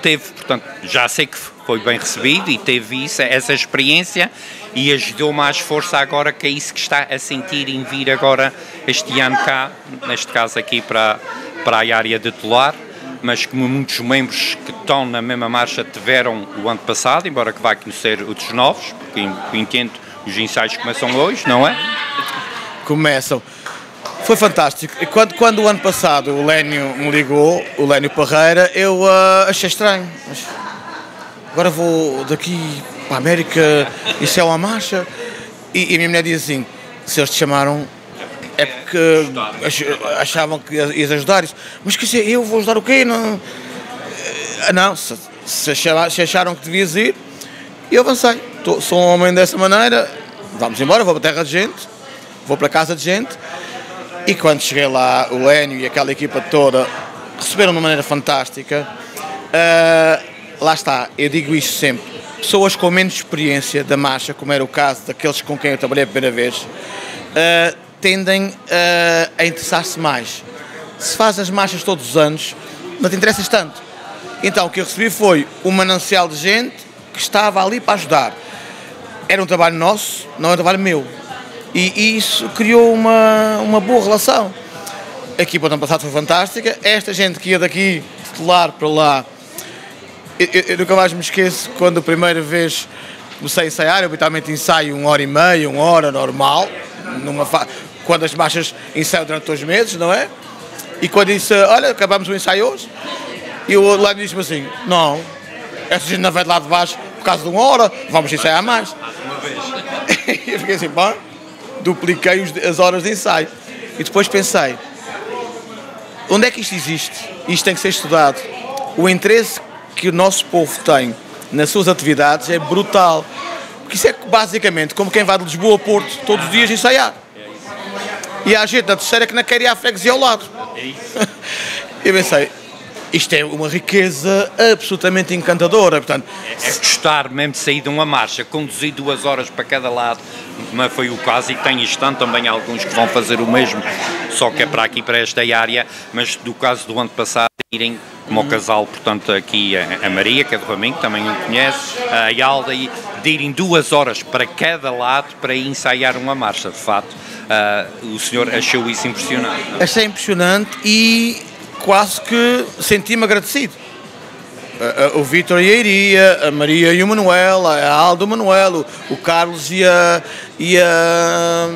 A: teve, portanto, já sei que foi bem recebido e teve isso, essa experiência e ajudou mais força agora que é isso que está a sentir em vir agora este ano cá, neste caso aqui para, para a área de Tolar, mas como muitos membros que estão na mesma marcha tiveram o ano passado, embora que vá conhecer outros novos, porque entendo os ensaios começam hoje, não é?
G: Começam. Foi fantástico. E quando, quando o ano passado o Lénio me ligou, o Lénio Parreira, eu uh, achei estranho. Agora vou daqui para a América, isso é uma marcha. E, e a minha mulher diz assim: se eles te chamaram, é porque achavam que ias ajudar. Isso. Mas quer dizer, eu vou ajudar o quê? Não, ah, não se, se, acharam que devias ir, eu avancei. Sou um homem dessa maneira, vamos embora, vou para a terra de gente, vou para a casa de gente. E quando cheguei lá, o Lénio e aquela equipa toda receberam de uma maneira fantástica. Uh, lá está, eu digo isto sempre pessoas com menos experiência da marcha, como era o caso daqueles com quem eu trabalhei a primeira vez, uh, tendem uh, a interessar-se mais. Se faz as marchas todos os anos, não te interessas tanto. Então o que eu recebi foi um manancial de gente que estava ali para ajudar. Era um trabalho nosso, não era um trabalho meu. E, e isso criou uma, uma boa relação. A equipa do ano passado foi fantástica. Esta gente que ia daqui titular para lá eu, eu, nunca mais me esqueço quando a primeira vez comecei a ensaiar, eu habitualmente ensaio uma hora e meia, uma hora normal, numa fa... quando as marchas ensaiam durante dois meses, não é? E quando disse, olha, acabamos o ensaio hoje, e o lá disse-me assim, não, essa gente não vai de lá de baixo por causa de uma hora, vamos ensaiar mais. E eu fiquei assim, pá, dupliquei as horas de ensaio. E depois pensei, onde é que isto existe? Isto tem que ser estudado. O interesse que o nosso povo tem nas suas atividades é brutal. Porque isso é basicamente como quem vai de Lisboa a Porto todos os dias ensaiar. E há gente na terceira que não quer ir à freguesia ao lado. Eu pensei, isto é uma riqueza absolutamente encantadora. Portanto,
A: é, é gostar mesmo de sair de uma marcha, conduzir duas horas para cada lado, mas foi o caso e tem estão também alguns que vão fazer o mesmo, só que é para aqui, para esta área, mas do caso do ano passado, irem como o casal, portanto, aqui a Maria, que é do que também o conhece, a Yalda, e de irem duas horas para cada lado para ensaiar uma marcha, de fato. Uh, o senhor achou isso impressionante?
G: Não? Achei impressionante e quase que senti-me agradecido. O Vitor e a Iria, a Maria e o Manuel, a Aldo e o Manuel, o Carlos e a. E a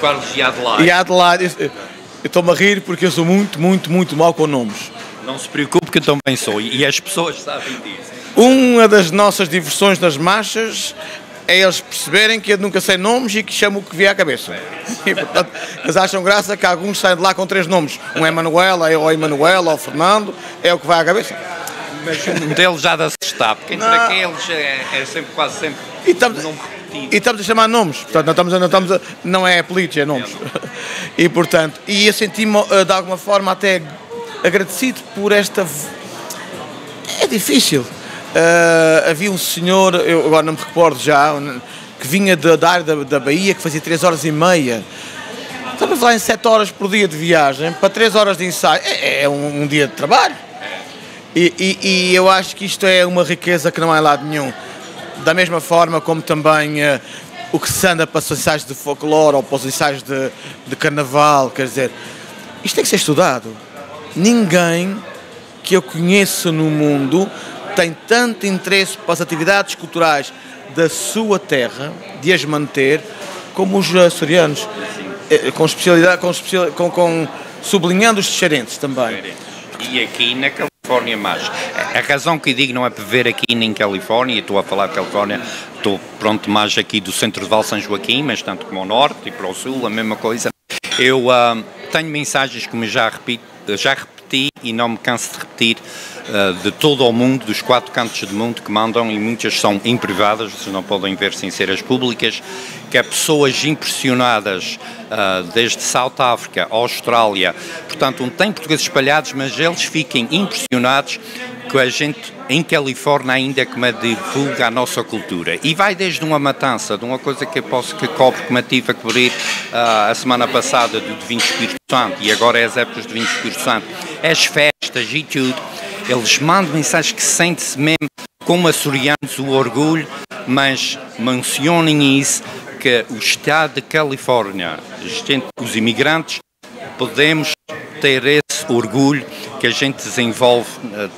A: Carlos e a Adelaide.
G: E a Adelaide. Eu estou-me a rir porque eu sou muito, muito, muito mal com nomes.
A: Não se preocupe que eu também sou e as pessoas sabem disso.
G: Uma das nossas diversões nas marchas é eles perceberem que eu nunca sei nomes e que chamo o que vier à cabeça. E, portanto, eles acham graça que alguns saem de lá com três nomes. Um é Manuela, ou Emanuela, ou Fernando, é o que vai à cabeça.
A: Mas um deles já dá-se está, porque entre aqueles é, é, sempre, quase sempre
G: e estamos, e estamos a chamar nomes, portanto, não, estamos não, estamos a, não é apelidos, é nomes. É, e portanto, e eu senti-me eh, de alguma forma até agradecido por esta. É difícil. Uh, havia um senhor, eu agora não me recordo já, que vinha da, área da, da Bahia, que fazia 3 horas e meia. Estava a falar em 7 horas por dia de viagem, para 3 horas de ensaio, é, é um, um, dia de trabalho. E, e, e, eu acho que isto é uma riqueza que não em lado nenhum. Da mesma forma como também uh, o que se anda para os ensaios de folclore ou para os ensaios de, de carnaval, quer dizer, isto tem que ser estudado. Ninguém que eu conheço no mundo tem tanto interesse para as atividades culturais da sua terra, de as manter, como os açorianos, eh, com especialidade, com, com, com sublinhando os diferentes também.
A: E aqui na Califórnia mais. A razão que digo não é para ver aqui em Califórnia, estou a falar de Califórnia, estou pronto mais aqui do centro de Val São Joaquim, mas tanto como ao norte e para o sul, a mesma coisa. Eu uh, tenho mensagens que me já repito, já e não me canso de repetir uh, de todo o mundo, dos quatro cantos do mundo que mandam e muitas são em privadas, vocês não podem ver sem ser as públicas, que é pessoas impressionadas uh, desde South África, Austrália, portanto, não tem portugueses espalhados, mas eles fiquem impressionados que a gente em Califórnia ainda que me divulga a nossa cultura. E vai desde uma matança, de uma coisa que eu posso que cobre, que me tive a cobrir uh, a semana passada do Divino Espírito Santo, e agora é as épocas do Divino Espírito Santo, as festas e tudo, eles mandam mensagens que sentem-se mesmo como açorianos o orgulho, mas mencionem isso, que o Estado de Califórnia, os imigrantes, podemos ter esse orgulho que a gente desenvolve eh,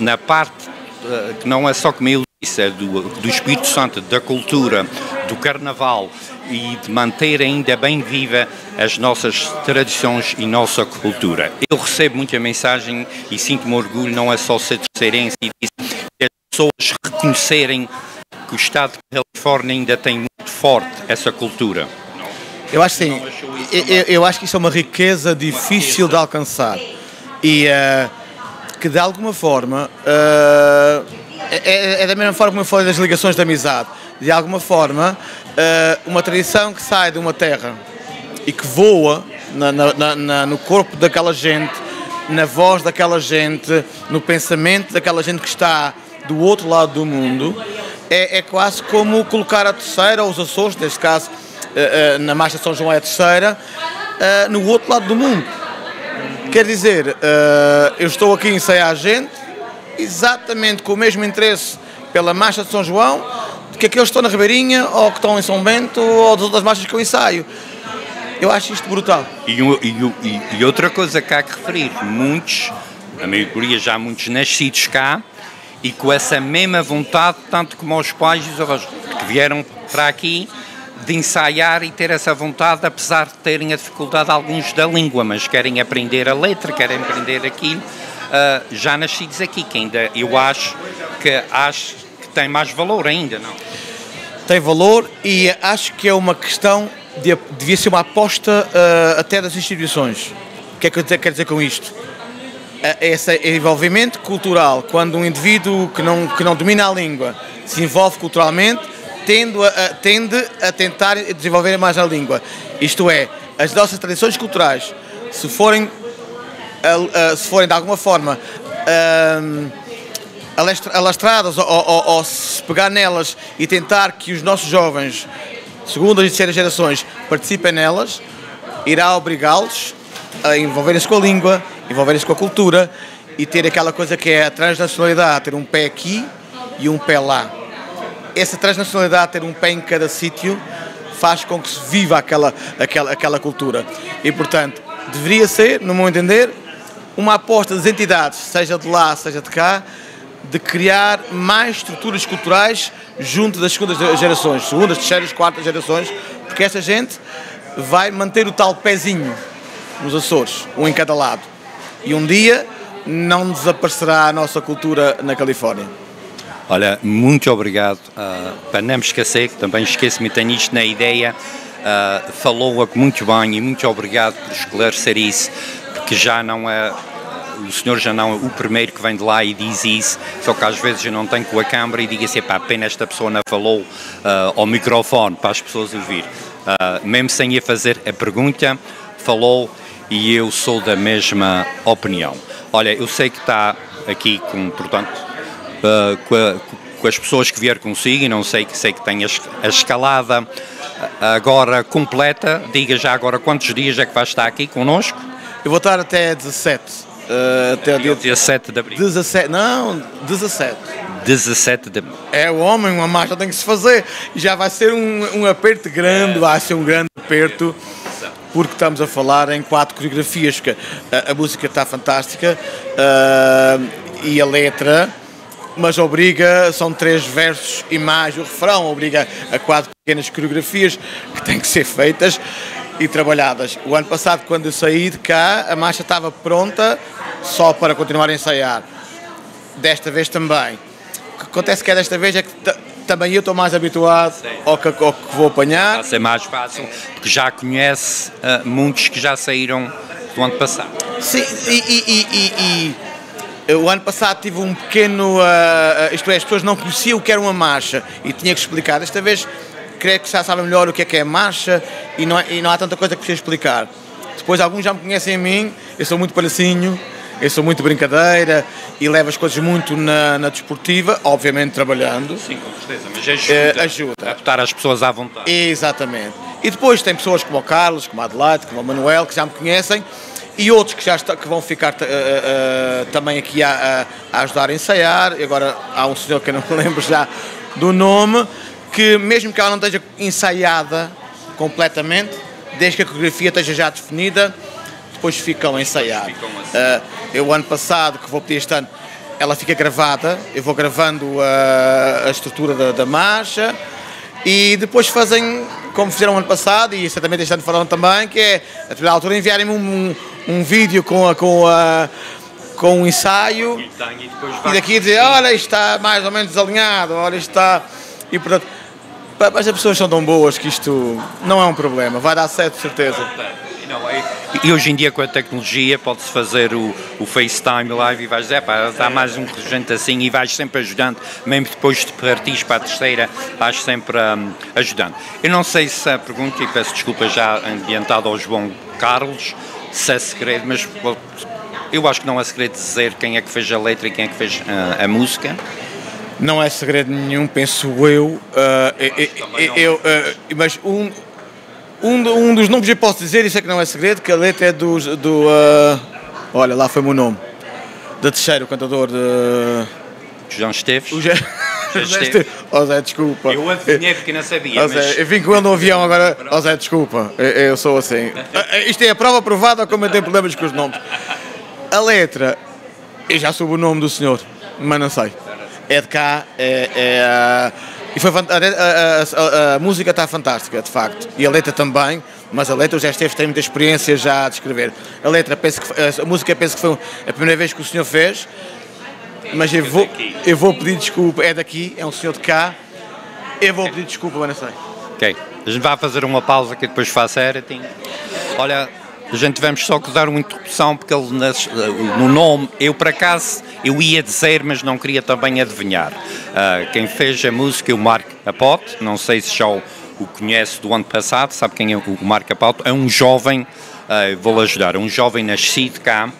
A: na parte eh, que não é só como ele disse, é do, do Espírito Santo, da cultura, do carnaval e de manter ainda bem viva as nossas tradições e nossa cultura. Eu recebo muita mensagem e sinto-me orgulho, não é só ser terceirense e disso, que as pessoas reconhecerem que o Estado de Califórnia ainda tem muito forte essa cultura.
G: Eu acho sim. Eu, eu, acho que isso é uma riqueza difícil de alcançar e uh, que de alguma forma uh, é, é, da mesma forma como eu falei das ligações de amizade. De alguma forma, uh, uma tradição que sai de uma terra e que voa na, na, na, no corpo daquela gente, na voz daquela gente, no pensamento daquela gente que está do outro lado do mundo, é, é quase como colocar a terceira, ou os Açores, neste caso, na Marcha de São João é a terceira, no outro lado do mundo. Quer dizer, eu estou aqui a ensaiar a gente, exatamente com o mesmo interesse pela Marcha de São João, que aqueles que estão na Ribeirinha, ou que estão em São Bento, ou das outras marchas que eu ensaio. Eu acho isto brutal.
A: E, e, e outra coisa que há que referir, muitos, a maioria já muitos nascidos cá, e com essa mesma vontade, tanto como os pais que vieram para aqui, de ensaiar e ter essa vontade, apesar de terem a dificuldade alguns da língua, mas querem aprender a letra, querem aprender aquilo, uh, já nascidos aqui, que ainda eu acho que acho que tem mais valor ainda, não?
G: Tem valor e acho que é uma questão de, devia ser uma aposta uh, até das instituições. O que é que eu quero dizer com isto? Uh, esse envolvimento cultural, quando um indivíduo que não, que não domina a língua se envolve culturalmente, tende a, tende a tentar desenvolver mais a língua. Isto é, as nossas tradições culturais, se forem se forem de alguma forma alastradas ou, ou, ou, se pegar nelas e tentar que os nossos jovens, segundas e terceiras gerações, participem nelas, irá obrigá-los a envolverem-se com a língua, envolverem-se com a cultura e ter aquela coisa que é a transnacionalidade, ter um pé aqui e um pé lá. Essa transnacionalidade, ter um pé em cada sítio, faz com que se viva aquela, aquela, aquela cultura. E, portanto, deveria ser, no meu entender, uma aposta das entidades, seja de lá, seja de cá, de criar mais estruturas culturais junto das segundas gerações, segundas, terceiras, quartas gerações, porque esta gente vai manter o tal pezinho nos Açores, um em cada lado. E um dia não desaparecerá a nossa cultura na Califórnia.
A: Olha, muito obrigado. Uh, para não me esquecer, que também esqueço-me, tenho isto na ideia, uh, falou-a muito bem e muito obrigado por esclarecer isso, porque já não é o senhor já não é o primeiro que vem de lá e diz isso, só que às vezes eu não tenho com a câmara e digo assim, pá, apenas esta pessoa não falou uh, ao microfone para as pessoas ouvir. Uh, mesmo sem ir fazer a pergunta, falou e eu sou da mesma opinião. Olha, eu sei que está aqui com, portanto, uh, com, a, com, as pessoas que vier consigo e não sei que sei que tem a, escalada agora completa. Diga já agora quantos dias é que vai estar aqui connosco?
G: Eu vou estar até 17. Uh, até o dia
A: 17 de abril.
G: 17, não, 17.
A: 17 de abril.
G: É o homem, uma marcha tem que se fazer. Já vai ser um, um aperto grande, vai ser um grande aperto, porque estamos a falar em quatro coreografias. Que a, a música está fantástica uh, e a letra, mas obriga, são três versos e mais o refrão, obriga a quatro pequenas coreografias que têm que ser feitas e trabalhadas. O ano passado, quando eu saí de cá, a marcha estava pronta só para continuar a ensaiar. Desta vez também. O que acontece que é desta vez é que também eu estou mais habituado ao que, ao que, vou apanhar.
A: Vai ser mais fácil, porque já conhece uh, muitos que já saíram do ano passado.
G: Sim, e, e, e, e o ano passado tive um pequeno. Uh, isto é, as pessoas não conheciam o que era uma marcha e tinha que explicar. Desta vez creio que já sabem melhor o que é que é marcha e não, é, e não há tanta coisa que preciso explicar. Depois alguns já me conhecem a mim, eu sou muito palhacinho, eu sou muito brincadeira e levo as coisas muito na, na desportiva, obviamente trabalhando.
A: Sim, com certeza, mas ajuda, é, ajuda. a botar as pessoas à vontade.
G: Exatamente. E depois tem pessoas como o Carlos, como a Adelaide, como o Manuel, que já me conhecem, e outros que já está, que vão ficar uh, uh, também aqui a, a, ajudar a ensaiar. E agora há um senhor que eu não me lembro já do nome, que mesmo que ela não esteja ensaiada completamente, desde que a coreografia esteja já definida, depois ficam a ensaiar. Uh, eu, ano passado, que vou pedir este ano, ela fica gravada, eu vou gravando a, a estrutura da, da, marcha e depois fazem, como fizeram ano passado, e certamente este ano falaram também, que é, a determinada altura, enviarem-me um, um, um, vídeo com a, com a com um ensaio e, e daqui dizer, olha, está mais ou menos desalinhado, olha, está... E portanto, mas as pessoas são tão boas que isto não é um problema, vai dar certo, certeza.
A: E hoje em dia com a tecnologia pode-se fazer o, o FaceTime live e vais dizer, pá, dá mais um gente assim e vais sempre ajudando, mesmo depois de partires para a terceira, vais sempre um, ajudando. Eu não sei se a pergunta, e peço desculpa já ambientado ao João Carlos, se é segredo, mas eu acho que não é segredo dizer quem é que fez a letra e quem é que fez uh, a música.
G: Não é segredo nenhum, penso eu. Uh, eu, eu uh, mas um, um, um, dos nomes que eu posso dizer, isso é que não é segredo, que a letra é do. do uh, olha, lá foi o meu nome. Da terceiro, o cantador de.
A: João Esteves.
G: O José Esteves. Oh Zé, desculpa.
A: Eu adivinhei porque não sabia. Oh, Zé,
G: mas... Eu vim com ele no avião agora. Oh Zé, desculpa. Eu, eu sou assim. Isto é a prova provada como eu tenho problemas com os nomes. A letra, eu já soube o nome do senhor, mas não sei é de cá, é, é e foi, a, a, a, a música está fantástica, de facto, e a letra também, mas a letra o Zé Esteves tem muita experiência já a descrever. A letra, penso que, a música penso que foi a primeira vez que o senhor fez, mas eu vou, eu vou pedir desculpa, é daqui, é um senhor de cá, eu vou pedir desculpa, mas não sei.
A: Ok, a gente vai fazer uma pausa que depois faço a editing. Olha, a gente tivemos só que dar uma interrupção porque ele no nome, eu por acaso, eu ia dizer, mas não queria também adivinhar. Uh, quem fez a música é o Mark Apote, não sei se já o, o conhece do ano passado, sabe quem é o Mark Apote? É um jovem, uh, vou ajudar, um jovem nascido cá,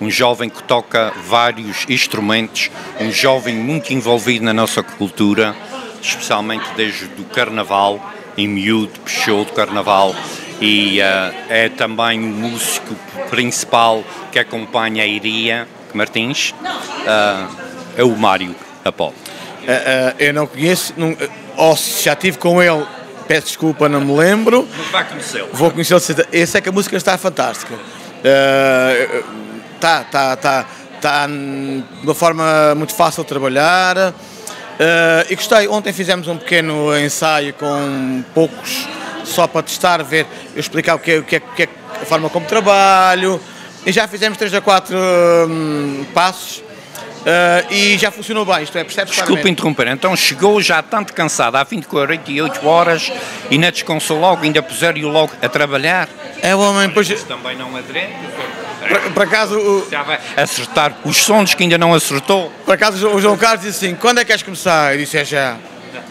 A: um jovem que toca vários instrumentos, um jovem muito envolvido na nossa cultura, especialmente desde o carnaval, em miúdo, puxou do carnaval e uh, é também o músico principal que acompanha a Iria Martins, uh, é o Mário Apolo.
G: Uh, eu não conheço, não, ou se já estive com ele, peço desculpa, não me lembro.
A: vai conhecê-lo.
G: Vou conhecê-lo. Esse é que a música está fantástica. Está, está, está, está de uma forma muito fácil de trabalhar. Uh, e gostei, ontem fizemos um pequeno ensaio com poucos só para testar, ver, eu explicar o que é, o que é, que é a forma como trabalho. E já fizemos 3 a 4 hum, passos Uh, e já funcionou bem, isto é, percebes
A: Desculpe interromper, então chegou já tanto cansado, há fim de 48 horas e não descansou logo, ainda puseram-o logo a trabalhar?
G: É o homem, pois...
A: Isso também não aderente?
G: Por, acaso... O...
A: vai acertar os sons que ainda não acertou?
G: Por acaso o João Carlos disse assim, quando é que queres começar? Eu disse, é já.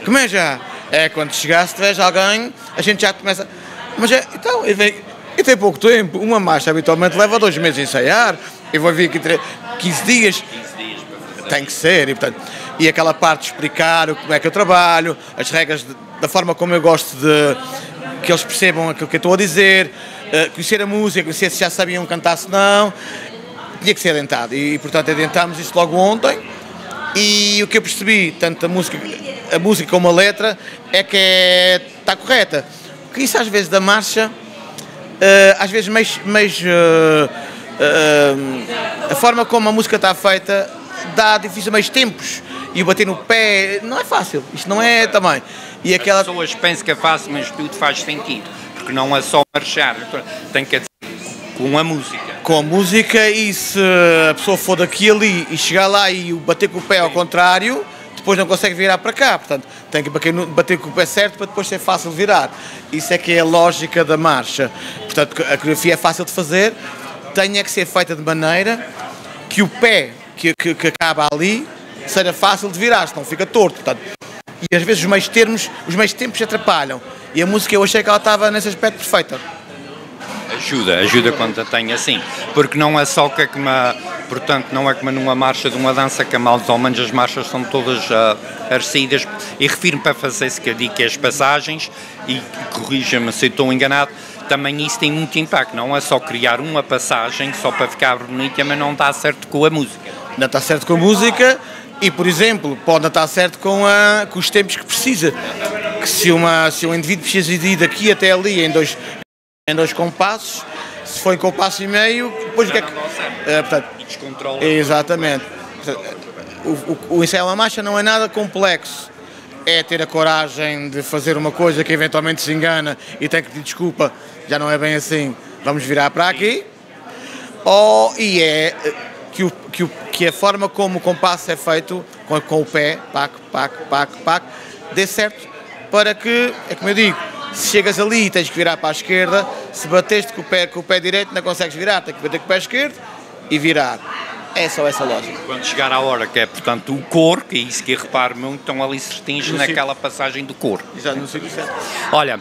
G: Como é já? É quando chegar, se tiveres alguém, a gente já começa. Mas é, então, e, vem, e tem pouco tempo. Uma marcha habitualmente leva dois meses a ensaiar. Eu vou vir aqui 15 dias. Tem que ser. E, portanto, e aquela parte de explicar como é que eu trabalho, as regras de, da forma como eu gosto de, que eles percebam aquilo que eu estou a dizer, uh, conhecer a música, conhecer se já sabiam cantar, se não, tinha que ser adentado. E, portanto, adentámos isso logo ontem. E o que eu percebi, tanto a música, a música como a letra, é que é, está correta. Porque isso às vezes da marcha, uh, às vezes mais, mais uh, uh, a forma como a música está feita dá difícil mais tempos. E o bater no pé não é fácil, isto não é também.
A: E aquela... As pessoas pensam que é fácil, mas tudo faz sentido. Porque não é só marchar, tem que com a música.
G: Com a música e se a pessoa for daqui ali e chegar lá e bater com o pé ao contrário, depois não consegue virar para cá. Portanto, tem que bater com o pé certo para depois ser fácil virar. Isso é que é a lógica da marcha. Portanto, a coreografia é fácil de fazer, tem é que ser feita de maneira que o pé que, que, que acaba ali seja fácil de virar, senão fica torto. Portanto, e às vezes os meios termos, os meios tempos atrapalham. E a música eu achei que ela estava nesse aspecto perfeita
A: ajuda, ajuda quando a tem assim, porque não é só que é como, portanto, não é como numa marcha de uma dança que mal ou menos as marchas são todas uh, e refiro-me para fazer se que digo que as passagens, e corrija-me se estou enganado, também isso tem muito impacto, não é só criar uma passagem só para ficar bonita, mas não está certo com a música.
G: Não está certo com a música e, por exemplo, pode não estar certo com, a, com os tempos que precisa. Que se, uma, se um indivíduo precisa de ir daqui até ali em dois, em dois compassos, se for em compasso e meio, depois o que é que.
A: É, portanto, e descontrola.
G: Exatamente. O, o, o ensaio à marcha não é nada complexo. É ter a coragem de fazer uma coisa que eventualmente se engana e tem que pedir desculpa, já não é bem assim, vamos virar para aqui. Ou, e é eh, que, o, que, o, que a forma como o compasso é feito, com, com o pé, pac, pac, pac, pac, dê certo para que, é como eu digo, se chegas ali tens que virar para a esquerda, se bateste com o pé, com o pé direito não consegues virar, tens que bater com o pé esquerdo e virar. É só essa lógica.
A: Quando chegar a hora, que é portanto o cor, que é isso que eu reparo muito, estão ali certinhos naquela passagem do cor.
G: Exato, no sítio certo.
A: Olha,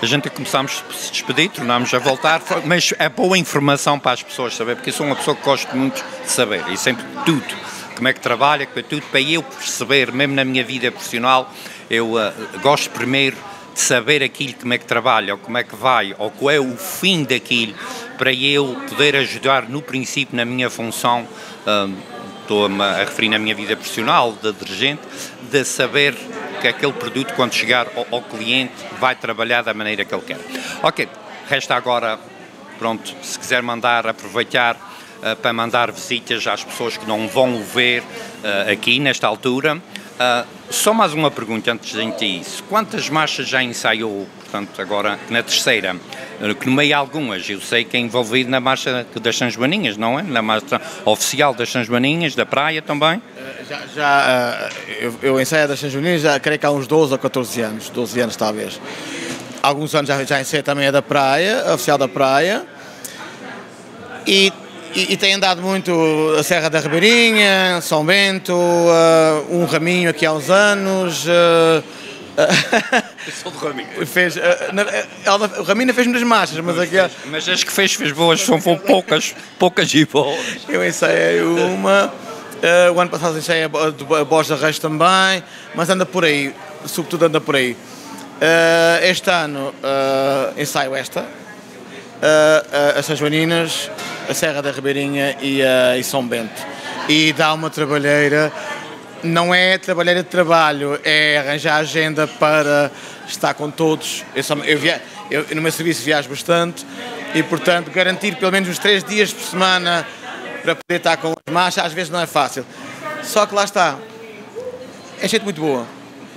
A: a gente começámos a se despedir, tornámos a voltar, mas é boa informação para as pessoas saber, porque eu sou uma pessoa que gosto muito de saber e sempre tudo. Como é que trabalha, como é tudo, para eu perceber, mesmo na minha vida profissional, eu uh, gosto primeiro saber aquilo como é que trabalha, ou como é que vai, ou qual é o fim daquilo, para eu poder ajudar no princípio na minha função, um, estou-me a referir na minha vida profissional, de dirigente, de saber que aquele produto, quando chegar ao, cliente, vai trabalhar da maneira que ele quer. Ok, resta agora, pronto, se quiser mandar, aproveitar uh, para mandar visitas às pessoas que não vão o ver uh, aqui nesta altura. Uh, só mais uma pergunta antes de gente isso. Quantas marchas já ensaiou, portanto, agora na terceira? Que no meio algumas, eu sei que é envolvido na marcha das São Joaninhas, não é? Na marcha oficial das São Joaninhas, da praia também?
G: Uh, já, já uh, eu, eu ensaio das São Joaninhas já creio que há uns 12 ou 14 anos, 12 anos talvez. Alguns anos já, já também a da praia, a oficial da praia. E e, e, tem andado muito a Serra da Ribeirinha, São Bento, uh, um raminho aqui há uns anos. Uh,
A: Sou do Raminho.
G: Fez, uh, na, ela, o Raminho fez muitas marchas, mas aqui.
A: Mas as que fez, fez boas, são poucas, poucas e boas.
G: Eu ensaiei uma, uh, o ano passado ensaiei a, a Borja Reis também, mas anda por aí, sobretudo anda por aí. Uh, este ano ensaio esta, as São Joaninas, a Serra da Ribeirinha e, uh, e São Bento. E dá uma trabalheira, não é trabalheira de trabalho, é arranjar agenda para estar com todos. Eu, só, eu, via, eu no meu serviço viajo bastante e, portanto, garantir pelo menos uns três dias por semana para poder estar com as marchas, às vezes não é fácil. Só que lá está, é gente muito boa.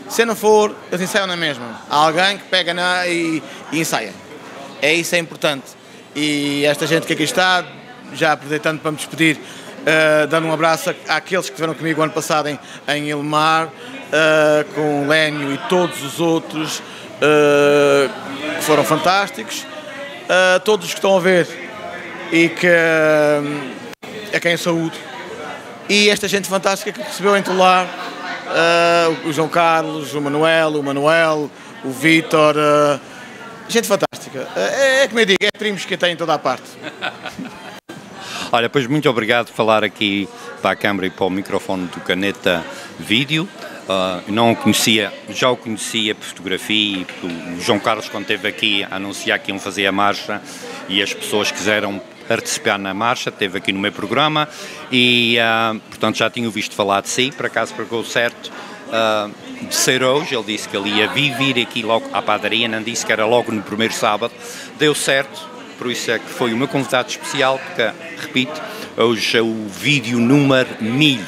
G: Se não for, eles ensaiam na mesma. Há alguém que pega na e, e ensaia. É isso é importante. E esta gente que aqui está, já aproveitando para me despedir, uh, dando um abraço àqueles que estiveram comigo ano passado em, em Ilmar, uh, com o Lénio e todos os outros uh, que foram fantásticos, todos os que estão a ver e que é quem saúde. E esta gente fantástica que recebeu em Tolar, o João Carlos, o Manuel, o Manuel, o Vítor, gente fantástica. É, é como eu digo, é primos que tem em toda a parte.
A: Olha, pois muito obrigado por falar aqui para a câmara e para o microfone do Caneta Vídeo. Uh, não o conhecia, já o conhecia por fotografia e o João Carlos quando esteve aqui a anunciar que iam fazer a marcha e as pessoas quiseram participar na marcha, esteve aqui no meu programa e uh, portanto já tinha visto falar de si, por acaso pegou certo uh, de ser hoje, ele disse que ele ia vir aqui logo à padaria, não disse que era logo no primeiro sábado, deu certo, por isso é que foi o meu convidado especial, porque, repito, hoje é o vídeo número 1000.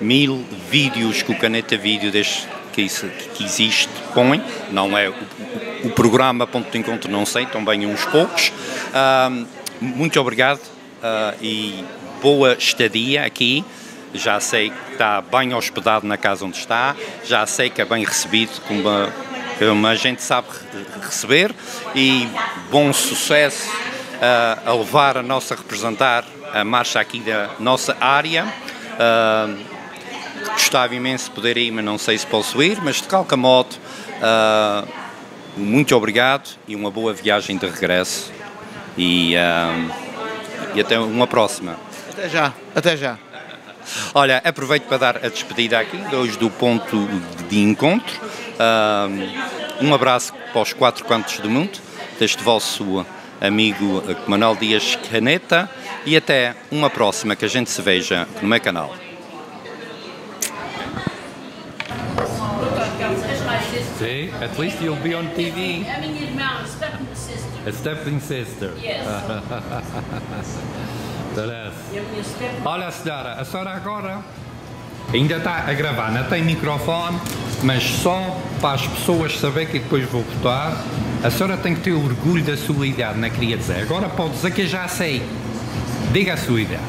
A: Mil vídeos que o Caneta Vídeo, desde que, que existe, põe. Não é o, o, programa Ponto de Encontro, não sei, também uns poucos. Uh, muito obrigado uh, e boa estadia aqui. Já sei que está bem hospedado na casa onde está, já sei que é bem recebido como como a gente sabe receber e bom sucesso uh, a levar a nossa representar a marcha aqui da nossa área. Uh, gostava imenso de poder ir, mas não sei se posso ir, mas de qualquer modo, uh, muito obrigado e uma boa viagem de regresso e, e até uma próxima.
G: Até já, até já.
A: Olha, aproveito para dar a despedida aqui, hoje do ponto de encontro. Um abraço para os quatro cantos do mundo, deste vosso amigo Manuel Dias Caneta e até uma próxima que a gente se veja no meu canal.
H: See, at least you'll be on TV. A stepping sister. Yes. Olha, senhora, a senhora agora ainda está a gravar, não tem microfone, mas só para as pessoas saberem que depois vou votar. A senhora tem que ter orgulho da sua idade, não queria dizer. Agora pode dizer que eu já sei. Diga a sua idade.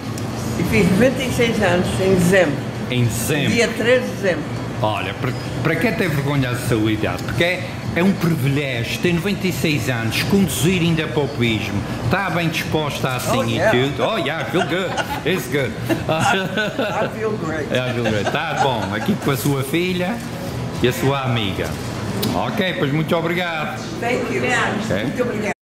E: Eu fiz 26 anos em dezembro.
A: Em dezembro?
E: Dia 3 de dezembro.
A: Olha, para, para que ter vergonha da sua idade? Porque é, um privilégio ter 96 anos, conduzir ainda para o pismo, está bem disposta assim
E: oh,
A: e
E: yeah.
A: tudo. Oh, yeah, I feel good. It's good.
E: I feel great.
A: I feel great. Está bom. Aqui com a sua filha e a sua amiga. Ok, pois muito obrigado.
E: Thank you.
A: Okay.
E: Muito obrigado.